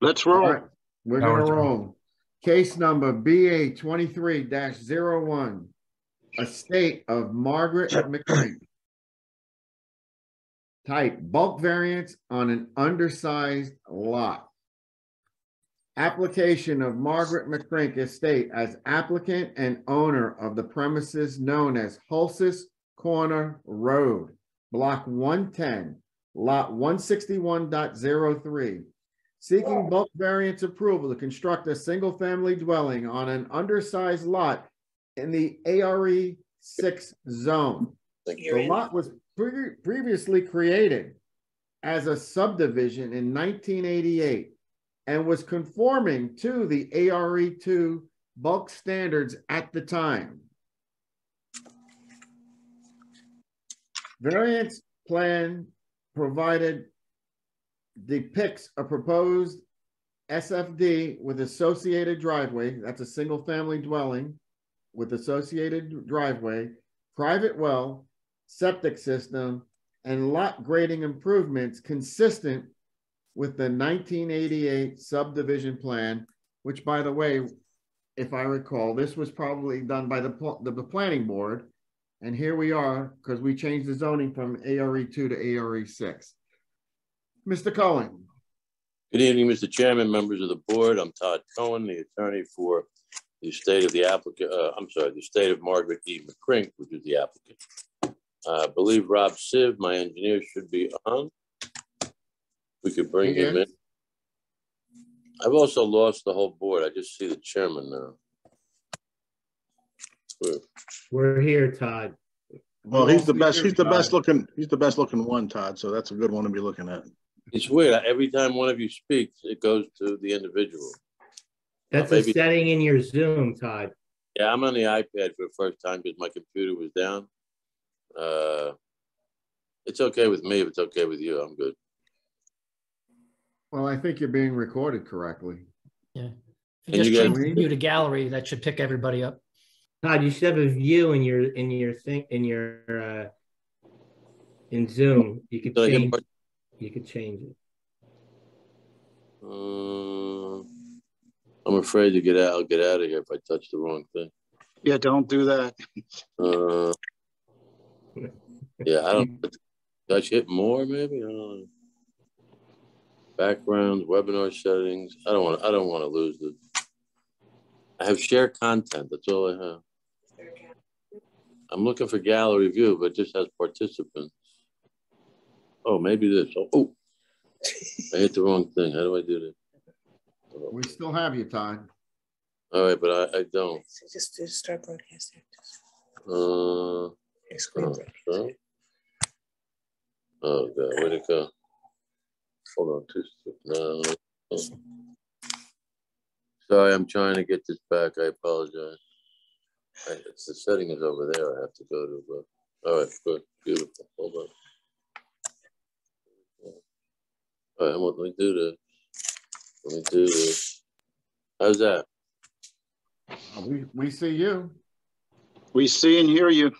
Let's roll. right, we're gonna we're roll. Case number BA twenty-three one estate of Margaret <coughs> McCrink. Type bulk variance on an undersized lot. Application of Margaret McCrink Estate as applicant and owner of the premises known as Hulses Corner Road, block one ten, lot 161.03, Seeking bulk variance approval to construct a single-family dwelling on an undersized lot in the ARE six zone. The lot was pre- previously created as a subdivision in nineteen eighty-eight and was conforming to the ARE two bulk standards at the time. Variance plan provided depicts a proposed SFD with associated driveway, that's a single-family dwelling with associated driveway, private well, septic system, and lot grading improvements consistent with the 1988 subdivision plan, which by the way, if I recall, this was probably done by the, pl- the, the planning board. And here we are, because we changed the zoning from ARE two to ARE six. Mr. Cohen. Good evening, Mr. Chairman, members of the board. I'm Todd Cohen, the attorney for the state of the applicant, uh, I'm sorry, the state of Margaret E. McCrink, which is the applicant. Uh, I believe Rob Siv, my engineer, should be on. We could bring him in. I've also lost the whole board. I just see the chairman now. We're- We're here, Todd. Well, he's the best, he's the best looking, he's the best looking one, Todd, so that's a good one to be looking at. It's weird. Every time one of you speaks, it goes to the individual. That's a maybe- setting in your Zoom, Todd. Yeah, I'm on the iPad for the first time because my computer was down. Uh, It's okay with me if it's okay with you. I'm good. Well, I think you're being recorded correctly. Yeah. If you you just guys- change the view to gallery, that should pick everybody up. Todd, you should have a view in your, in your thing, in your, uh, in Zoom. You could Did change, you could change it. Uh, I'm afraid to get out. I'll get out of here if I touch the wrong thing. Yeah, don't do that. Uh, yeah, I don't. Did I hit more? Maybe I don't know. Backgrounds, webinar settings. I don't want. I don't want to lose the. I have share content. That's all I have. I'm looking for gallery view, but it just has participants. Oh, maybe this. Oh, oh. I hit the wrong thing. How do I do that? We still have you, Todd. All right, but I, I don't. Just, just start broadcasting. Uh, Screen oh, so- oh, God, where'd it go? Hold on, two, no. no. Sorry, I'm trying to get this back. I apologize. I, it's the setting is over there. I have to go to, but, all right, good, beautiful. Hold on. All right, let me do this. Let me do this. How's that? Uh, We, we see you. We see and hear you.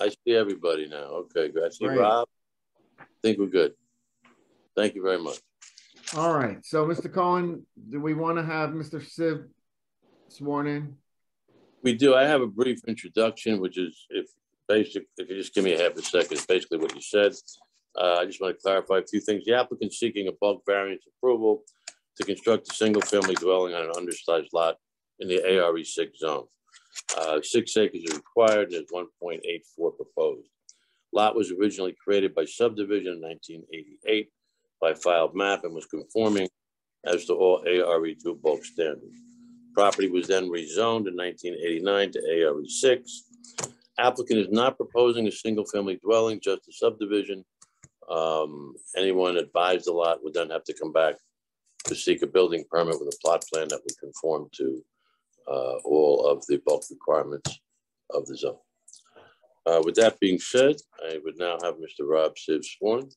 I see everybody now. Okay, good. I see Great. Rob. I think we're good. Thank you very much. All right, so Mr. Cohen, do we want to have Mr. Siv sworn in? We do. I have a brief introduction, which is if basic, if you just give me a half a second, it's basically what you said. Uh, I just want to clarify a few things. The applicant seeking a bulk variance approval to construct a single family dwelling on an undersized lot in the ARE six zone. Uh, six acres is required and there's one point eight four proposed. Lot was originally created by subdivision in nineteen eighty-eight by filed map and was conforming as to all ARE two bulk standards. Property was then rezoned in nineteen eighty-nine to ARE six. Applicant is not proposing a single-family dwelling, just a subdivision. Um, anyone that buys the lot would then have to come back to seek a building permit with a plot plan that would conform to uh, all of the bulk requirements of the zone. Uh, with that being said, I would now have Mr. Rob Siv sworn.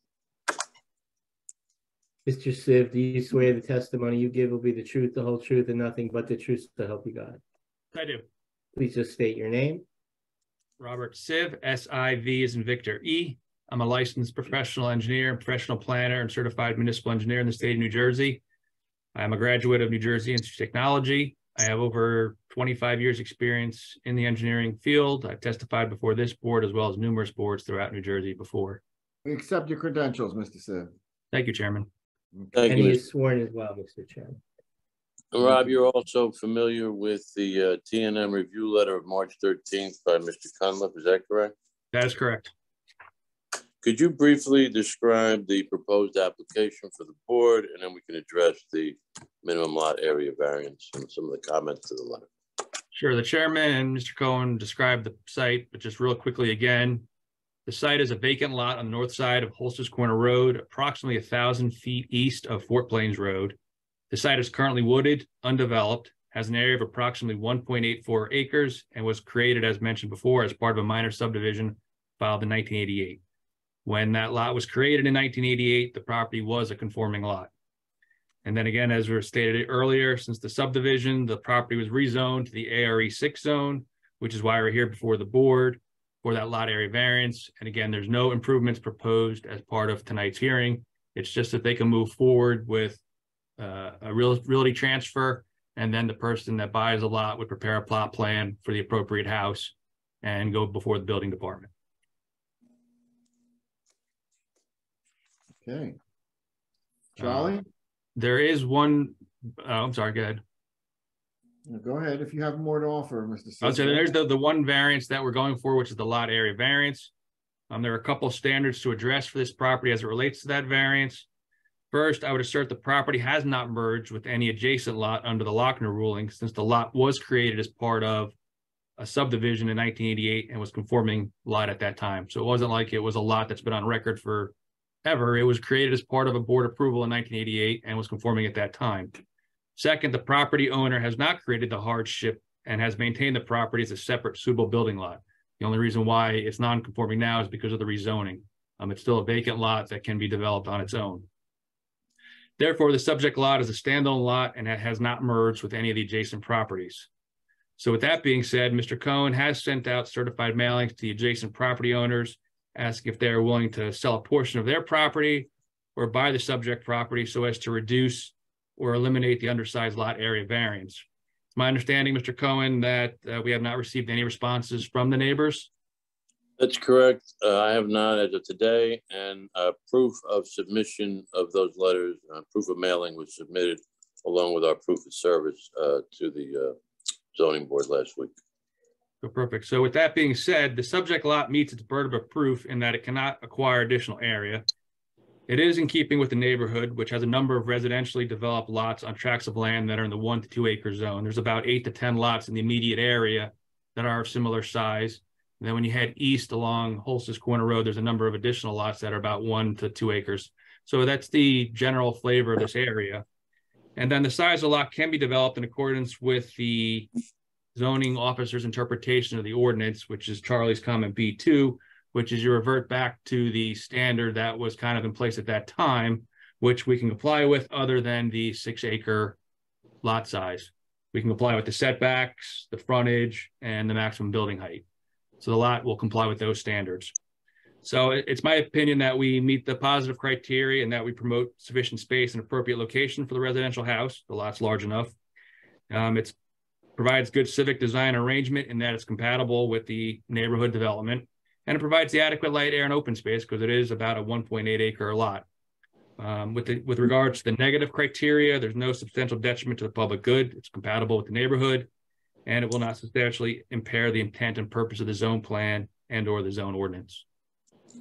Mr. Siv, do you swear the testimony you give will be the truth, the whole truth, and nothing but the truth to help you God? I do. Please just state your name. Robert Siv, S-I-V is in Victor E. I'm a licensed professional engineer, professional planner, and certified municipal engineer in the state of New Jersey. I am a graduate of New Jersey Institute of Technology. I have over 25 years' experience in the engineering field. I've testified before this board as well as numerous boards throughout New Jersey before. We accept your credentials, Mr. Siv. Thank you, Chairman. Thank And you, he is sworn as well, Mr. Chairman. Rob, you're also familiar with the uh, T and M review letter of March 13th by Mr. Cunliffe, is that correct? That is correct. Could you briefly describe the proposed application for the board, and then we can address the minimum lot area variance and some of the comments to the letter? Sure, the chairman and Mr. Cohen described the site, but just real quickly again. The site is a vacant lot on the north side of Hulses Corner Road, approximately a thousand feet east of Fort Plains Road. The site is currently wooded, undeveloped, has an area of approximately one point eight four acres, and was created, as mentioned before, as part of a minor subdivision filed in nineteen eighty-eight. When that lot was created in nineteen eighty-eight, the property was a conforming lot. And then again, as we stated earlier, since the subdivision, the property was rezoned to the ARE six zone, which is why we're here before the board for that lot area variance. And again, there's no improvements proposed as part of tonight's hearing. It's just that they can move forward with uh, a real realty transfer, and then the person that buys a lot would prepare a plot plan for the appropriate house and go before the building department. Okay. Charlie? There is one, oh, I'm sorry, go ahead. Go ahead if you have more to offer, Mr. Cisco. there's the, the one variance that we're going for, which is the lot area variance. Um, there are a couple standards to address for this property as it relates to that variance. First, I would assert the property has not merged with any adjacent lot under the Loechner ruling since the lot was created as part of a subdivision in nineteen eighty-eight and was conforming lot at that time. So it wasn't like it was a lot that's been on record for ever. It was created as part of a board approval in nineteen eighty-eight and was conforming at that time. Second, the property owner has not created the hardship and has maintained the property as a separate suitable building lot. The only reason why it's non-conforming now is because of the rezoning. Um, it's still a vacant lot that can be developed on its own. Therefore, the subject lot is a standalone lot and it has not merged with any of the adjacent properties. So with that being said, Mr. Cohen has sent out certified mailings to the adjacent property owners, asking if they are willing to sell a portion of their property or buy the subject property so as to reduce or eliminate the undersized lot area variance. It's my understanding, Mr. Cohen, that uh, we have not received any responses from the neighbors. That's correct. Uh, I have not as of today, and uh, proof of submission of those letters, uh, proof of mailing was submitted along with our proof of service uh, to the uh, zoning board last week. So perfect. So with that being said, the subject lot meets its burden of proof in that it cannot acquire additional area. It is in keeping with the neighborhood, which has a number of residentially developed lots on tracts of land that are in the one to two acre zone. There's about eight to 10 lots in the immediate area that are of similar size. And then when you head east along Hulses Corner Road, there's a number of additional lots that are about one to two acres. So that's the general flavor of this area. And then the size of the lot can be developed in accordance with the zoning officer's interpretation of the ordinance, which is Charlie's comment B2, which is you revert back to the standard that was kind of in place at that time, which we can comply with other than the six acre lot size. We can comply with the setbacks, the frontage, and the maximum building height. So the lot will comply with those standards. So it's my opinion that we meet the positive criteria and that we promote sufficient space and appropriate location for the residential house. The lot's large enough. Um, it's provides good civic design arrangement in that it's compatible with the neighborhood development. And it provides the adequate light, air, and open space because it is about a one point eight acre lot. Um, with the, with regards to the negative criteria, there's no substantial detriment to the public good. It's compatible with the neighborhood. And it will not substantially impair the intent and purpose of the zone plan and or the zone ordinance.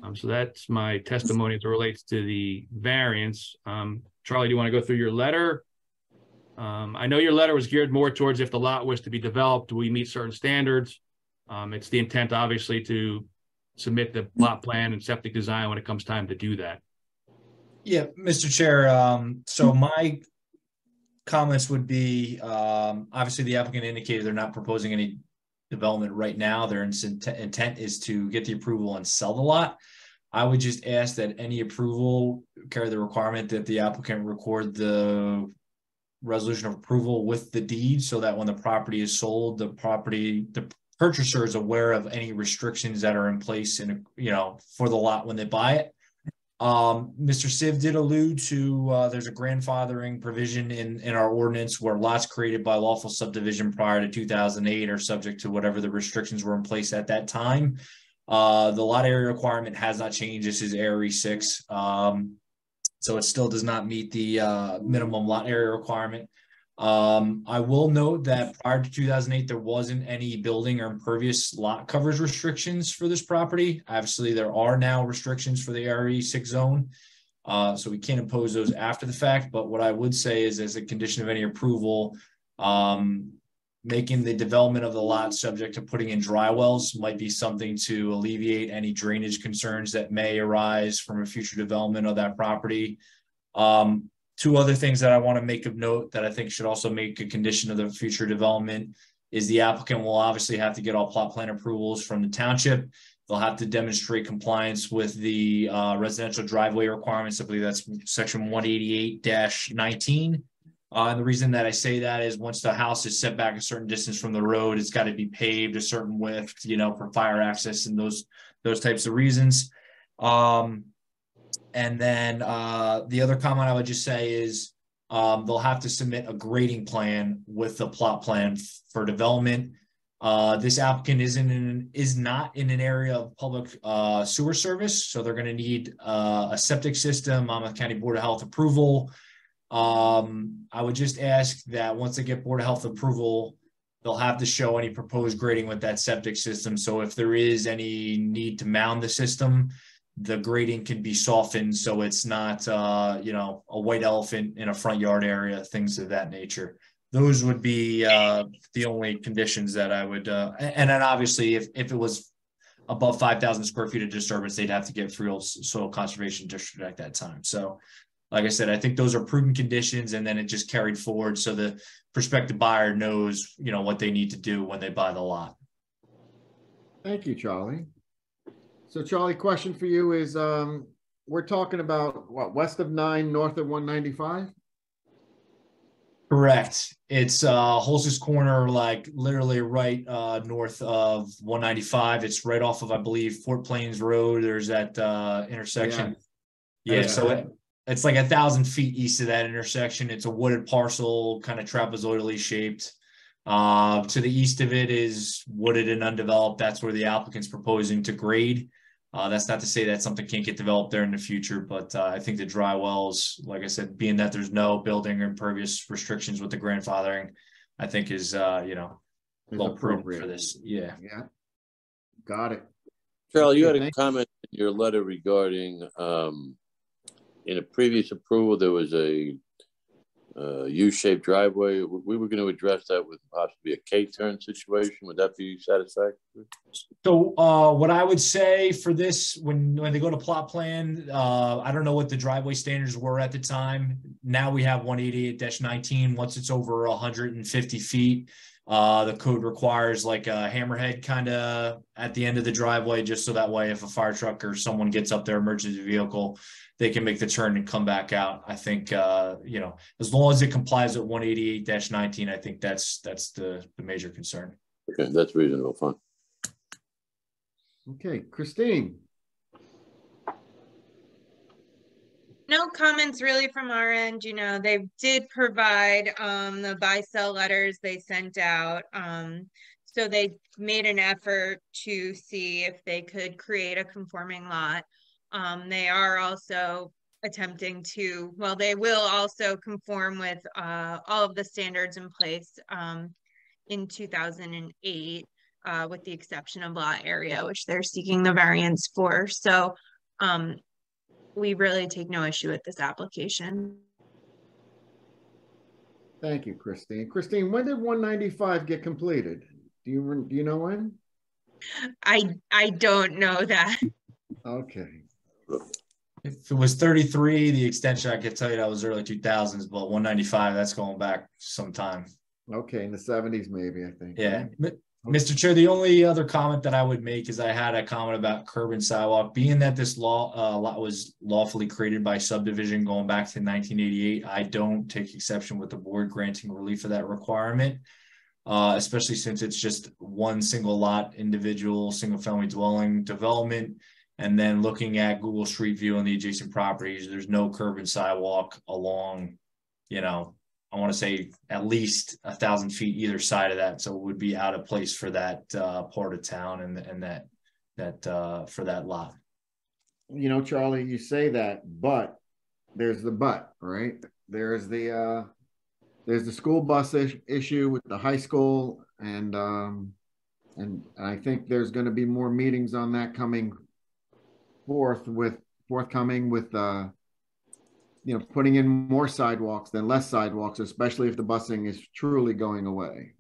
Um, so that's my testimony as it relates to the variance. Um, Charlie, do you want to go through your letter? Um, I know your letter was geared more towards if the lot was to be developed, we meet certain standards. Um, it's the intent, obviously, to submit the plot plan and septic design when it comes time to do that. Yeah, Mr. Chair, um, so my comments would be, um, obviously the applicant indicated they're not proposing any development right now. Their intent, intent is to get the approval and sell the lot. I would just ask that any approval carry the requirement that the applicant record the resolution of approval with the deed so that when the property is sold, the property, the purchaser is aware of any restrictions that are in place in, you know, for the lot when they buy it. Um, Mr. Siv did allude to, uh, there's a grandfathering provision in, in our ordinance where lots created by lawful subdivision prior to two thousand eight are subject to whatever the restrictions were in place at that time. Uh, the lot area requirement has not changed. This is area six. Um, so it still does not meet the, uh, minimum lot area requirement. Um, I will note that prior to two thousand eight, there wasn't any building or impervious lot coverage restrictions for this property. Obviously, there are now restrictions for the RE six zone. Uh, so we can't impose those after the fact, but what I would say is as a condition of any approval, um, making the development of the lot subject to putting in dry wells might be something to alleviate any drainage concerns that may arise from a future development of that property. Um, two other things that I want to make of note that I think should also make a condition of the future development is the applicant will obviously have to get all plot plan approvals from the township. They'll have to demonstrate compliance with the uh, residential driveway requirements. I believe that's section one eighty-eight nineteen. Uh, and the reason that I say that is once the house is set back a certain distance from the road, it's got to be paved a certain width, you know, for fire access and those, those types of reasons. Um, and then uh, the other comment I would just say is um, they'll have to submit a grading plan with the plot plan f- for development. Uh, this applicant is in, is not in an area of public, uh, sewer service, so they're gonna need, uh, a septic system, Monmouth County Board of Health approval. Um, I would just ask that once they get Board of Health approval, they'll have to show any proposed grading with that septic system, so if there is any need to mound the system, the grading can be softened, so it's not, uh, you know, a white elephant in a front yard area, things of that nature those would be uh the only conditions that I would uh and then obviously if if it was above five thousand square feet of disturbance, they'd have to get Freehold Soil Conservation District at that time. So like I said, I think those are prudent conditions and then it just carried forward so the prospective buyer knows, you know, what they need to do when they buy the lot. Thank you, Charlie. So Charlie, question for you is, um, we're talking about what, west of nine, north of one ninety-five? Correct. It's uh Corner, like literally right uh north of one ninety-five. It's right off of, I believe, Fort Plains Road. There's that uh intersection. Yeah, Yeah. so it, it's like a thousand feet east of that intersection. It's a wooded parcel, kind of trapezoidally shaped. Uh, to the east of it is wooded and undeveloped. That's where the applicant's proposing to grade. Uh, that's not to say that something can't get developed there in the future, but uh, I think the dry wells, like I said, being that there's no building or impervious restrictions with the grandfathering, I think is uh, you know, Is well prudent for this. Yeah. Yeah. Got it. Charlie, you had Okay, a comment in your letter regarding, um, in a previous approval, there was a uh, U-shaped driveway. We we were going to address that with possibly a K-turn situation. Would that be satisfactory? So uh, what I would say for this, when when they go to plot plan, uh, I don't know what the driveway standards were at the time. Now we have 188-19. Once it's over hundred and fifty feet, uh, the code requires like a hammerhead kind of at the end of the driveway, just so that way if a fire truck or someone gets up their emergency vehicle, they can make the turn and come back out. I think uh, you know, as long as it complies with 188-19, I think that's that's the the major concern. Okay, that's reasonable, fine. Okay, Christine, No comments really from our end, you know, they did provide um the buy sell letters they sent out. Um, so they made an effort to see if they could create a conforming lot. Um, they are also attempting to, well, they will also conform with uh all of the standards in place um in two thousand and eight, uh, with the exception of lot area, which they're seeking the variance for. So um we really take no issue with this application. thank you, Christine. Christine, when did one ninety-five get completed? Do you, do you know when? I, I don't know that. Okay, If it was thirty-three, the extension, I could tell you that was early two thousands, but one ninety-five, that's going back some time. okay, in the seventies maybe, I think. Yeah. right? Mr. Chair, the only other comment that I would make is I had a comment about curb and sidewalk, being that this law, uh, lot was lawfully created by subdivision going back to nineteen eighty-eight. I don't take exception with the board granting relief of that requirement. Uh, especially since it's just one single lot, individual, single family dwelling development. And then looking at Google Street View and the adjacent properties, there's no curb and sidewalk along, you know, I want to say at least a thousand feet either side of that, so it would be out of place for that uh part of town and and that that uh for that lot. You know, Charlie, you say that, but there's the but, right? There's the, uh, there's the school bus is- issue with the high school and, um, and I think there's gonna be more meetings on that coming forth with, forthcoming with, uh, you know, putting in more sidewalks than less sidewalks, especially if the busing is truly going away.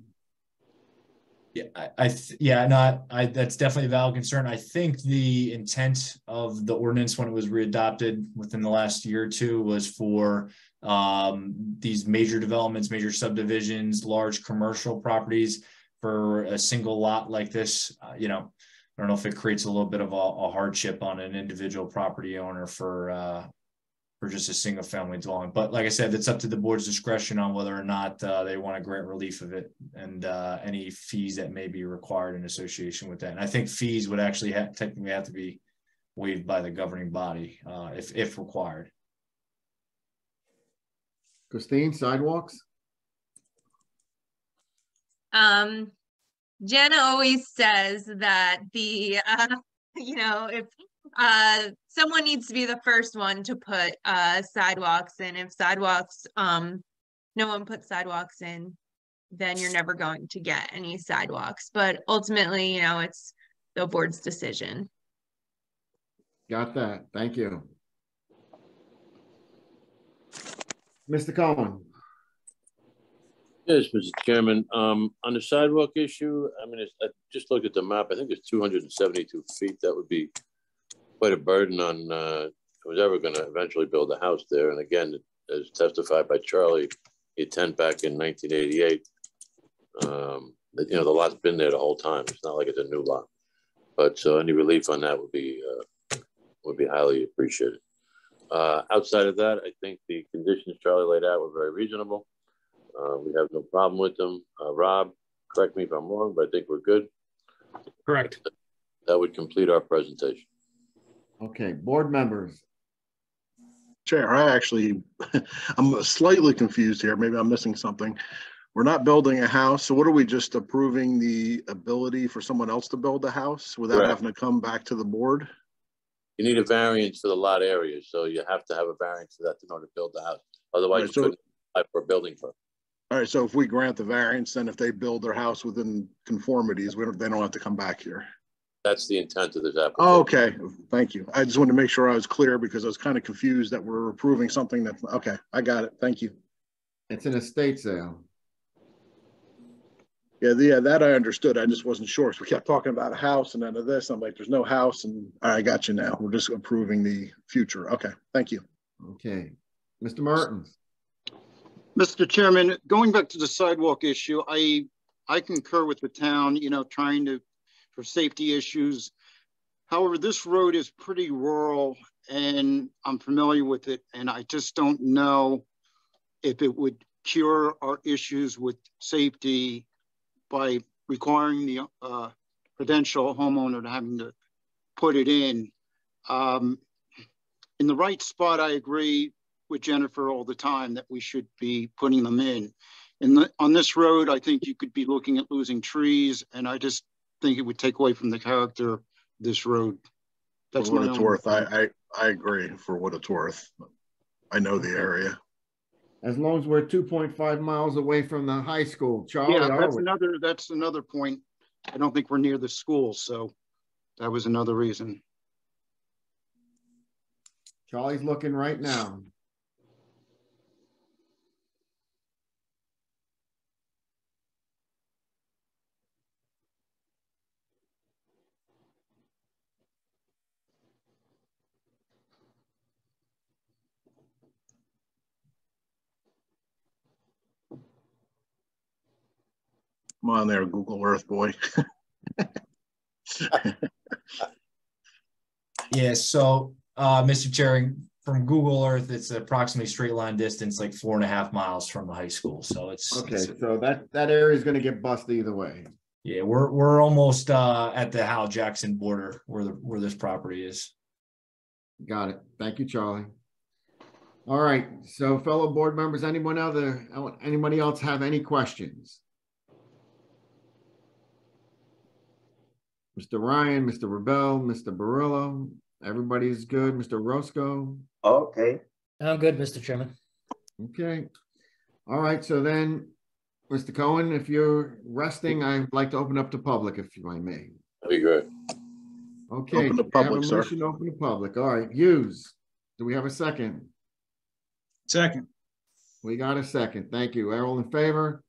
Yeah, I, I, yeah, not, I, that's definitely a valid concern. I think the intent of the ordinance when it was readopted within the last year or two was for um, these major developments, major subdivisions, large commercial properties for a single lot like this, uh, you know, I don't know if it creates a little bit of a, a hardship on an individual property owner for, uh, for just a single family dwelling. But like I said, it's up to the board's discretion on whether or not uh, they want to grant relief of it and uh, any fees that may be required in association with that. And I think fees would actually have technically have to be waived by the governing body uh, if if required. Christine, sidewalks? Um, Jenna always says that the, uh, <laughs> you know, if uh, someone needs to be the first one to put uh, sidewalks in. If sidewalks, um, no one puts sidewalks in, then you're never going to get any sidewalks. But ultimately, you know, it's the board's decision. Got that. Thank you. Mr. Cohen, Yes, Mr. Chairman, um, on the sidewalk issue, I mean, it's, I just looked at the map, I think it's two hundred and seventy-two feet, that would be quite a burden on, uh, who's ever gonna eventually build a house there, and again, as testified by Charlie, he tent back in nineteen eighty-eight. Um, you know, the lot's been there the whole time, it's not like it's a new lot, but so any relief on that would be, uh, would be highly appreciated. Uh, outside of that, I think the conditions Charlie laid out were very reasonable. Uh, we have no problem with them. Uh, Rob, correct me if I'm wrong, but I think we're good. Correct. That would complete our presentation. Okay, board members, Chair, I actually, <laughs> I'm slightly confused here. Maybe I'm missing something. We're not building a house, so what are we just approving the ability for someone else to build a house without Correct. having to come back to the board? You need a variance for the lot area, so you have to have a variance for that in order to build the house. Otherwise, Right, you so- couldn't apply for a building permit. All right, so if we grant the variance, then if they build their house within conformities, we don't, they don't have to come back here. That's the intent of this application. Oh, Okay, thank you. I just wanted to make sure I was clear because I was kind of confused that we're approving something that, okay, I got it. Thank you. it's an estate sale. Yeah, the- yeah, that I understood. I just wasn't sure. So we kept talking about a house and then of this. I'm like, there's no house and I got you now. We're just approving the future. Okay, thank you. Okay, Mr. Mertens, Mr. Chairman, going back to the sidewalk issue, I, I concur with the town, you know, trying to, for safety issues. However, this road is pretty rural and I'm familiar with it and I just don't know if it would cure our issues with safety by requiring the uh, potential homeowner to having to put it in. Um, in the right spot, I agree with Jennifer all the time that we should be putting them in. And the, on this road, I think you could be looking at losing trees, and I just think it would take away from the character of this road. That's For what it's worth, I. I, I agree for what it's worth. I know the area. as long as we're two point five miles away from the high school, Charlie, Yeah, that's another, that's another point. I don't think we're near the school, so that was another reason. Charlie's looking right now. Come on there, Google Earth boy. <laughs> Yeah, so, uh, Mr. Chair, from Google Earth, it's approximately straight line distance, like four and a half miles from the high school, so it's. Okay, it's- so that, that area is gonna get bust either way. Yeah, we're, we're almost, uh, at the Howell Jackson border where the, where this property is. Got it. Thank you, Charlie. All right, so fellow board members, anyone other, anybody else have any questions? Mr. Ryan, Mr. Rubel, Mr. Barillo, everybody's good, Mr. Orozco? Okay. I'm good, Mr. Chairman. Okay. All right, so then, Mr. Cohen, if you're resting, I'd like to open up to public if I may. That'd be great. Okay. Open to do have a public, sir. motion to Open to public. All right, Hughes, do we have a second? Second. We got a second. Thank you. All in favor?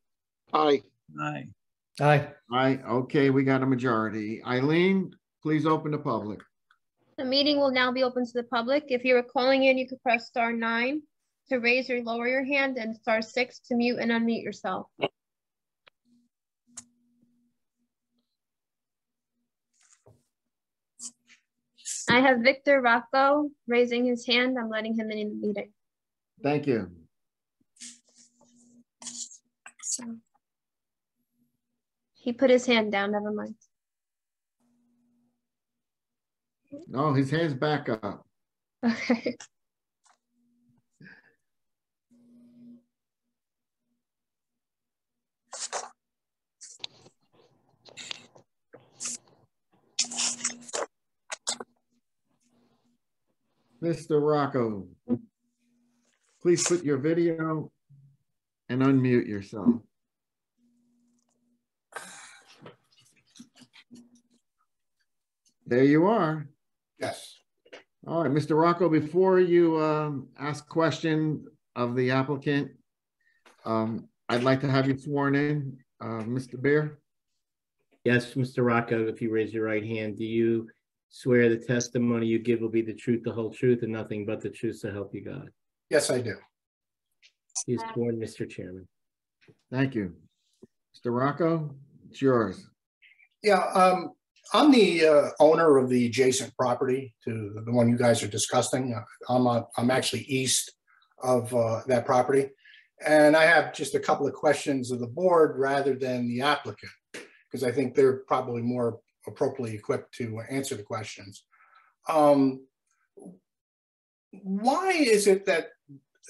Aye. Aye. Aye. Aye, okay, we got a majority. Eileen, please open to public. The meeting will now be open to the public. If you are calling in, you could press star nine to raise or lower your hand and star six to mute and unmute yourself. I have Victor Rocco raising his hand. I'm letting him in the meeting. Thank you. He put his hand down. Never mind. No, his hand's back up. Okay. <laughs> Mr. Rocco, please put your video and unmute yourself. There you are. Yes. All right, Mr. Rocco, before you um, ask question of the applicant, um, I'd like to have you sworn in. Uh, Mr. Bayer? Yes, Mr. Rocco, if you raise your right hand, do you swear the testimony you give will be the truth, the whole truth, and nothing but the truth to help you God? Yes, I do. He is sworn, Mr. Chairman. Thank you. Mr. Rocco, it's yours. Yeah, um, I'm the uh, owner of the adjacent property to the one you guys are discussing. I'm, uh, I'm actually east of uh, that property. And I have just a couple of questions of the board rather than the applicant, because I think they're probably more appropriately equipped to answer the questions. Um, why is it that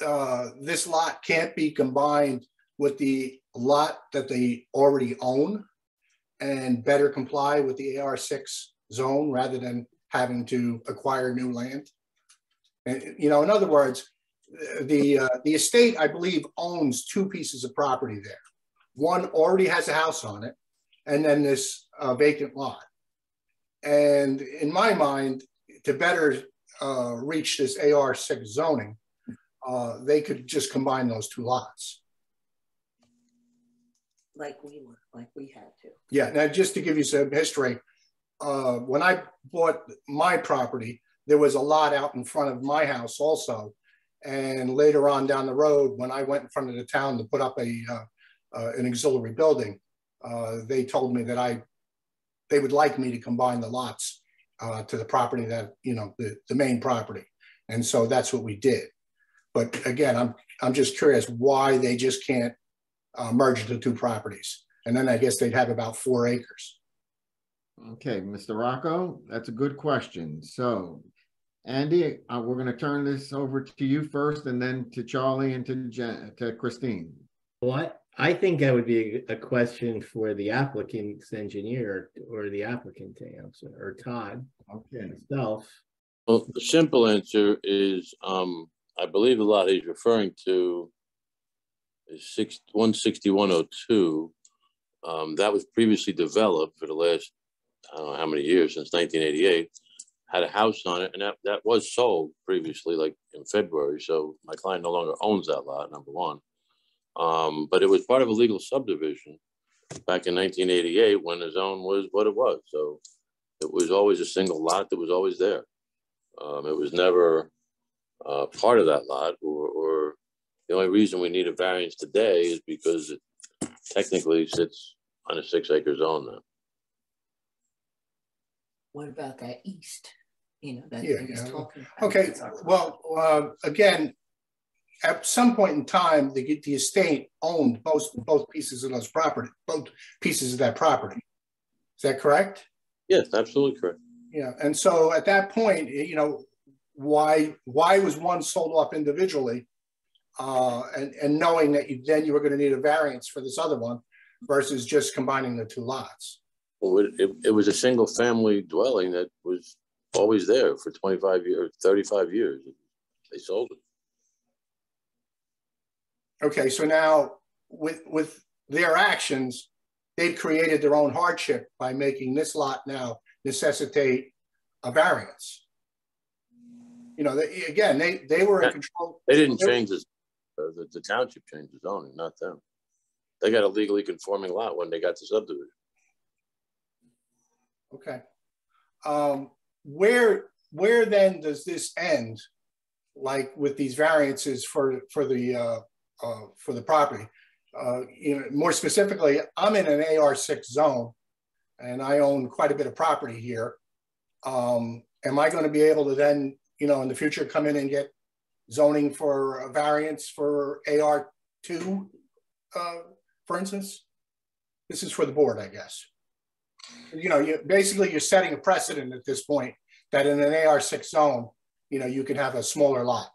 uh, this lot can't be combined with the lot that they already own and better comply with the AR6 zone rather than having to acquire new land? And, you know, in other words, the uh, the estate, I believe, owns two pieces of property there. One already has a house on it, and then this uh, vacant lot. And in my mind, to better uh, reach this AR6 zoning, uh, they could just combine those two lots. Like we were, like we had to. Yeah, now just to give you some history, uh, when I bought my property, there was a lot out in front of my house also. And later on down the road, when I went in front of the town to put up a uh, uh, an auxiliary building, uh, they told me that I they would like me to combine the lots uh, to the property that you know the, the main property, and so that's what we did. But again, I'm I'm just curious why they just can't uh, merge the two properties, and then I guess they'd have about four acres. Okay, Mr. Rocco, that's a good question. So Andy, uh, we're going to turn this over to you first and then to Charlie and to, Jen, to Christine. What? I think that would be a, a question for the applicant's engineer or the applicant to answer, or Todd. Okay. Himself. Well, the simple answer is, um, I believe the lot he's referring to is six, one sixty-one oh two. Um, that was previously developed for the last, I don't know how many years, since nineteen eighty-eight. Had a house on it and that, that was sold previously, like in February. So my client no longer owns that lot, number one. Um, but it was part of a legal subdivision back in nineteen eighty-eight when the zone was what it was. So it was always a single lot that was always there. Um, it was never uh, part of that lot or, or the only reason we need a variance today is because it technically sits on a six acre zone now. What about that east? You know, that Yeah, he was yeah. talking about. Okay, well, uh, again, at some point in time, the, the estate owned both, both pieces of those property, both pieces of that property. Is that correct? Yes, absolutely correct. Yeah, and so at that point, you know, why, why was one sold off individually? Uh, and, and knowing that you, then you were gonna need a variance for this other one versus just combining the two lots? Well, it, it, it was a single family dwelling that was always there for twenty-five years, thirty-five years. They sold it. Okay, so now with, with their actions, they've created their own hardship by making this lot now necessitate a variance. You know, they, again, they, they were in control. They didn't change this, uh, the, the township changed the zoning, not them. They got a legally conforming lot when they got the subdivision. Okay. Um, where, where then does this end? Like with these variances for, for the, uh, uh, for the property? Uh, you know, more specifically, I'm in an AR6 zone and I own quite a bit of property here. Um, am I going to be able to then, you know, in the future come in and get zoning for a variance for AR2, uh, for instance? This is for the board, I guess. You know, you basically you're setting a precedent at this point that in an AR6 zone, you know, you can have a smaller lot.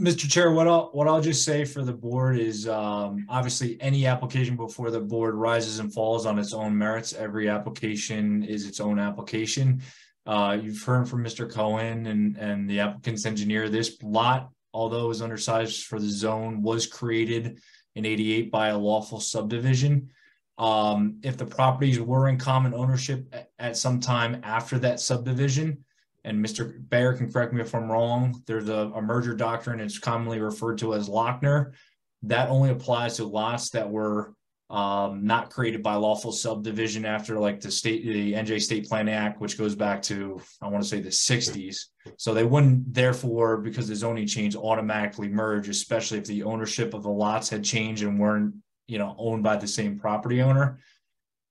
Mr. Chair, what I'll, what I'll just say for the board is, um, obviously, any application before the board rises and falls on its own merits. Every application is its own application. Uh, you've heard from Mr. Cohen and, and the applicant's engineer. This lot, although it was undersized for the zone, was created in eighty-eight by a lawful subdivision. Um, if the properties were in common ownership at, at some time after that subdivision, and Mr. Bayer can correct me if I'm wrong, there's a, a merger doctrine, it's commonly referred to as Loechner. That only applies to lots that were um, not created by lawful subdivision after like the state, the NJ State Planning Act, which goes back to, I want to say the sixties. So they wouldn't therefore, because the zoning change automatically merge, especially if the ownership of the lots had changed and weren't, you know, owned by the same property owner.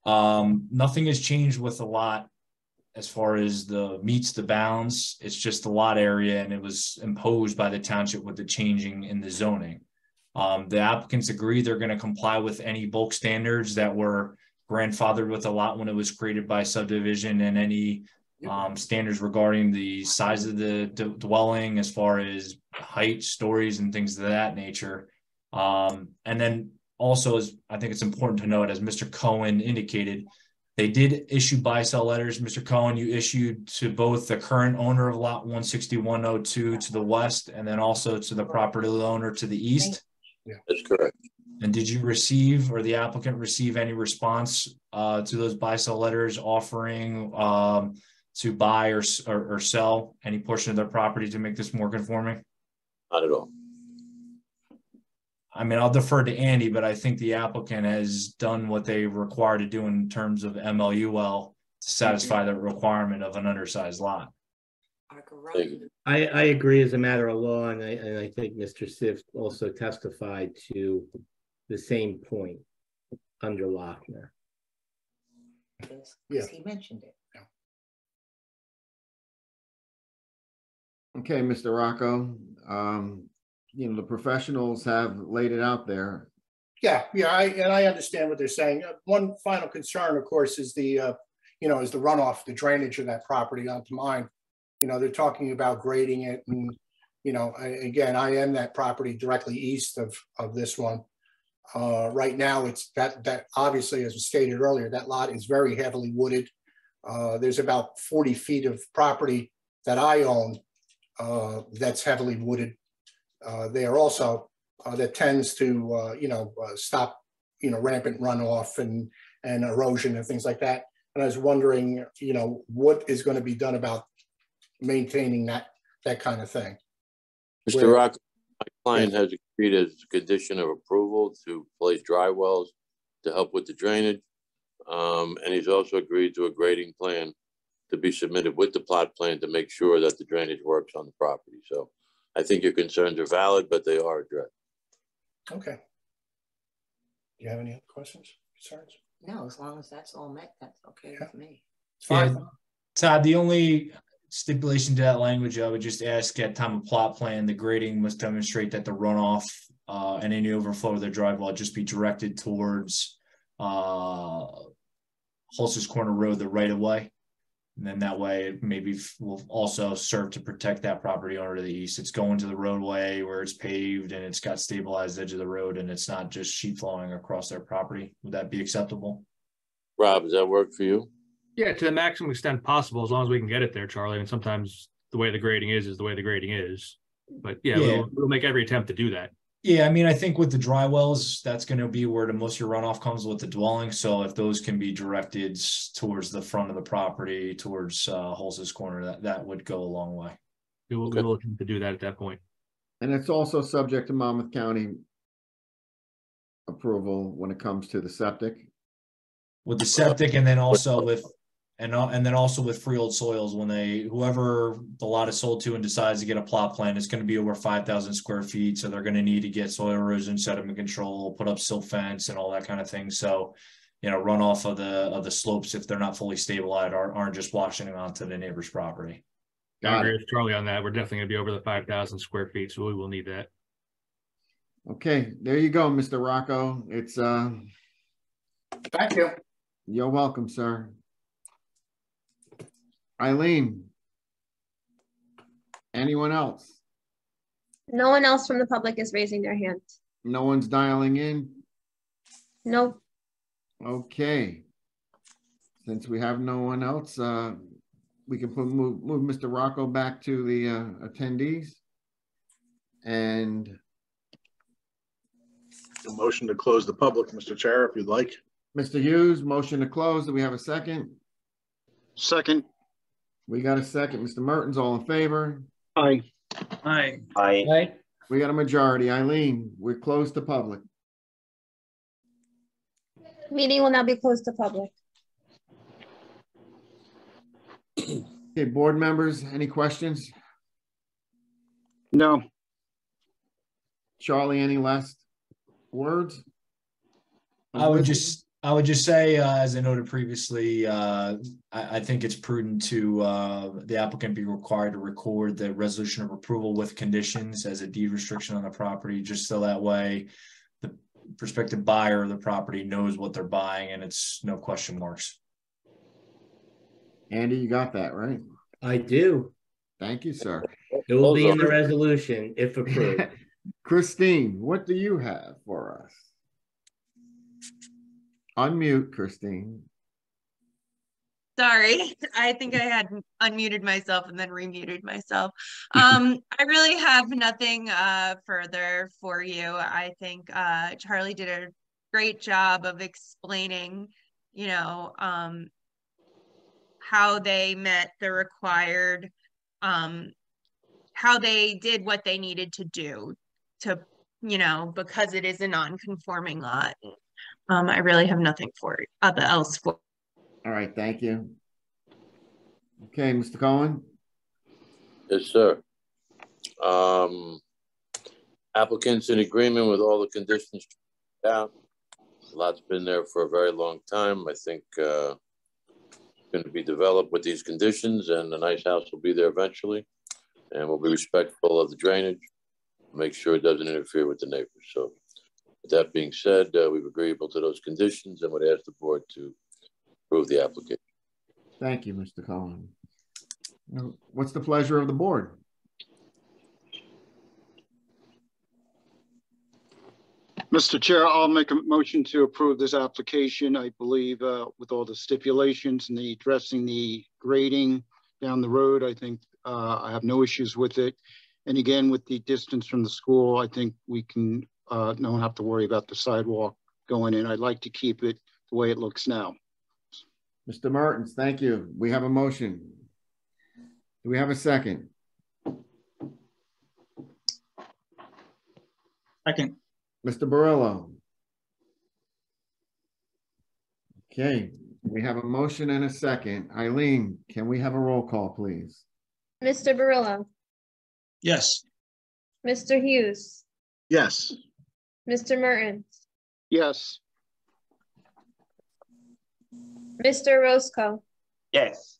Um, nothing has changed with the lot as far as the meets the bounds. It's just the lot area and it was imposed by the township with the changing in the zoning. Um, the applicants agree they're going to comply with any bulk standards that were grandfathered with a lot when it was created by subdivision and any um, standards regarding the size of the d- dwelling as far as height, stories, and things of that nature. Um, and then also, as I think it's important to note, as Mr. Cohen indicated, they did issue buy-sell letters. Mr. Cohen, you issued to both the current owner of lot one sixty-one oh two to the west, and then also to the property owner to the east. That's correct. And did you receive, or the applicant receive any response uh, to those buy-sell letters offering um, to buy or, or, or sell any portion of their property to make this more conforming? Not at all. I mean, I'll defer to Andy, but I think the applicant has done what they require to do in terms of MLUL to satisfy the requirement of an undersized lot. I, I agree as a matter of law, and I, and I think Mr. Sift also testified to the same point under Loechner. Because he mentioned it. Okay, Mr. Rocco, um, you know, the professionals have laid it out there. Yeah, yeah, I, and I understand what they're saying. Uh, One final concern, of course, is the, uh, you know, is the runoff, the drainage of that property onto mine. You know, they're talking about grading it and, you know, I, again, I am that property directly east of, of this one. Uh, right now, it's that, that obviously, as stated earlier, that lot is very heavily wooded. Uh, there's about forty feet of property that I own, uh, that's heavily wooded. Uh, there also, uh, that tends to, uh, you know, stop, you know, rampant runoff and, and erosion and things like that. And I was wondering, you know, what is going to be done about maintaining that, that kind of thing? Mr. Where- Rock, my client has agreed as a condition of approval to place dry wells to help with the drainage. Um, and he's also agreed to a grading plan to be submitted with the plot plan to make sure that the drainage works on the property. So I think your concerns are valid, but they are addressed. Okay. Do you have any other questions, concerns? No, as long as that's all met, that's okay with me. it's Yeah, Todd, the only stipulation to that language, I would just ask at time of plot plan, the grading must demonstrate that the runoff uh, and any overflow of the drive will just be directed towards uh, Hulses Corner Road, the right of way. And then that way, maybe will also serve to protect that property owner to the east. It's going to the roadway where it's paved and it's got stabilized edge of the road and it's not just sheet flowing across their property. Would that be acceptable? Rob, does that work for you? Yeah, to the maximum extent possible, as long as we can get it there, Charlie. And sometimes the way the grading is, is the way the grading is. But yeah, Yeah. We'll, we'll make every attempt to do that. Yeah, I mean, I think with the dry wells, that's gonna be where the most of your runoff comes with the dwelling, so if those can be directed towards the front of the property, towards uh Hulses Corner, that that would go a long way. We will, we will attempt to do that at that point. And it's also subject to Monmouth County approval when it comes to the septic. With the septic and then also with, and uh, and then also with freehold soils, when they, whoever the lot is sold to and decides to get a plot plan, it's gonna be over five thousand square feet, so they're gonna need to get soil erosion, sediment control, put up silt fence and all that kind of thing, so you know, runoff of the, of the slopes, if they're not fully stabilized, aren't, aren't just washing it onto the neighbor's property. I agree with Charlie on that. We're definitely gonna be over the five thousand square feet, so we will need that. Okay, there you go, Mr. Rocco. It's, uh, Thank you. you're welcome, sir. Eileen? Anyone else? No one else from the public is raising their hand. No one's dialing in? Nope. Okay. Since we have no one else, uh, we can put, move, move Mr. Rocco back to the uh, attendees. And A motion to close the public, Mr. Chair, if you'd like. Mr. Hughes, motion to close. Do we have a second? Second. We got a second. Mr. Mertens, all in favor? Aye. Aye. Aye. Right? We got a majority. Eileen, we're closed to public. Meeting will now be closed to public. Okay, board members, any questions? No. Charlie, any last words? I would just, I would just say, uh, as I noted previously, uh, I, I think it's prudent to, uh, the applicant be required to record the resolution of approval with conditions as a deed restriction on the property, just so that way the prospective buyer of the property knows what they're buying and it's no question marks. Andy, you got that, right? I do. Thank you, sir. It will be in the resolution if approved. <laughs> Christine, what do you have for us? Unmute, Christine. Sorry, <laughs> I think I had unmuted myself and then remuted myself. Um, <laughs> I really have nothing uh, further for you. I think uh, Charlie did a great job of explaining, you know, um, how they met the required, um, how they did what they needed to do to, you know, because it is a non-conforming lot. Um, I really have nothing for other else for. All right, thank you. Okay, Mr. Cohen? Yes, sir. Um, applicants in agreement with all the conditions. Yeah, lot's been there for a very long time. I think, uh, going to be developed with these conditions and a nice house will be there eventually. And we'll be respectful of the drainage, make sure it doesn't interfere with the neighbors. So with that being said, uh, we've agreeable to those conditions and would ask the board to approve the application. Thank you, Mr. Cohen. What's the pleasure of the board? Mr. Chair, I'll make a motion to approve this application. I believe uh, with all the stipulations and the addressing the grading down the road, I think uh, I have no issues with it. And again, with the distance from the school, I think we can, uh, don't have to worry about the sidewalk going in. I'd like to keep it the way it looks now. Mr. Mertens, thank you. We have a motion. Do we have a second? Second. Mr. Barillo? Okay, we have a motion and a second. Eileen, can we have a roll call, please? Mr. Barillo, Yes. Mr. Hughes, Yes. Mr. Mertens, Yes. Mr. Roscoe, Yes.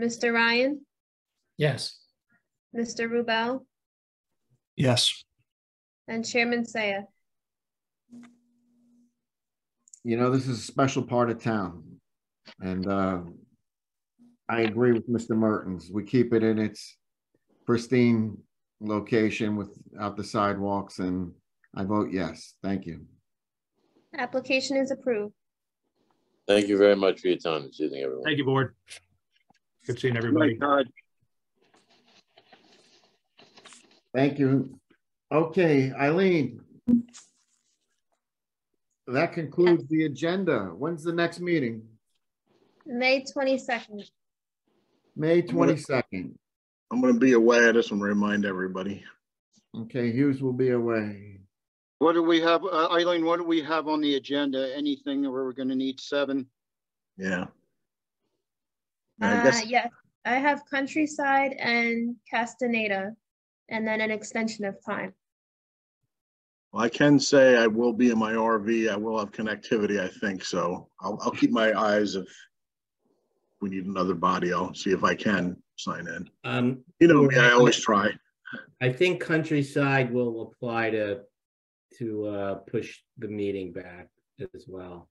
Mr. Ryan, Yes. Mr. Rubel, Yes. and Chairman Saya. You know, this is a special part of town. And uh, I agree with Mr. Mertens. We keep it in its pristine location without the sidewalks and I vote yes. Thank you. Application is approved. Thank you very much for your time this evening, everyone. Thank you, board. Good seeing My everybody. God. Thank you. Okay, Eileen. That concludes the agenda. When's the next meeting? May twenty-second. May twenty-second. I'm gonna be away. I just want to remind everybody. Okay, Hughes will be away. What do we have, uh, Eileen, what do we have on the agenda? Anything where we're gonna need seven? Yeah. I Uh, guess, yes, I have Countryside and Castaneda, and then an extension of time. well, I can say I will be in my RV. I will have connectivity, I think, so I'll, I'll keep my eyes if we need another body, I'll see if I can sign in. Um, You know me, I always try. I think Countryside will apply to, to, uh, push the meeting back as well.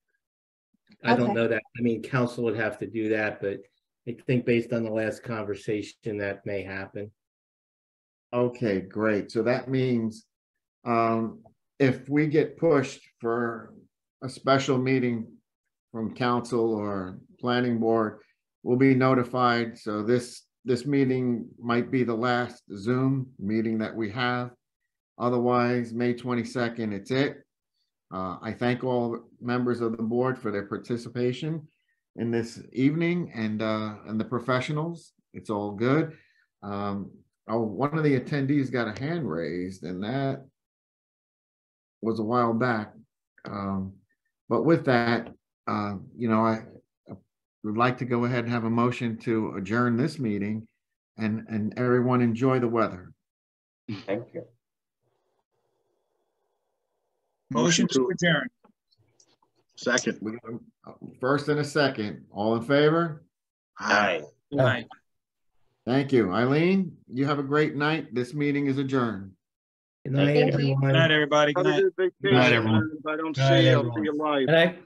I don't know that, I mean, council would have to do that, but I think based on the last conversation, that may happen. Okay, great. So that means um, if we get pushed for a special meeting from council or planning board, we'll be notified. So this, this meeting might be the last Zoom meeting that we have. Otherwise, May twenty-second, it's it. Uh, I thank all members of the board for their participation in this evening and, uh, and the professionals. It's all good. Um, oh, one of the attendees got a hand raised and that was a while back. Um, but with that, uh, you know, I I would like to go ahead and have a motion to adjourn this meeting and, and everyone enjoy the weather. Thank you. Motion to adjourn. Second. We got a First and a second, all in favor? Aye. Aye. Thank you. Eileen, you have a great night. This meeting is adjourned. Good night, Thank you. everyone. Good night, everybody. Good Have a night. good Good night, vacation. everyone. If I don't Good night, see you, I'll everyone. see you live. Good night.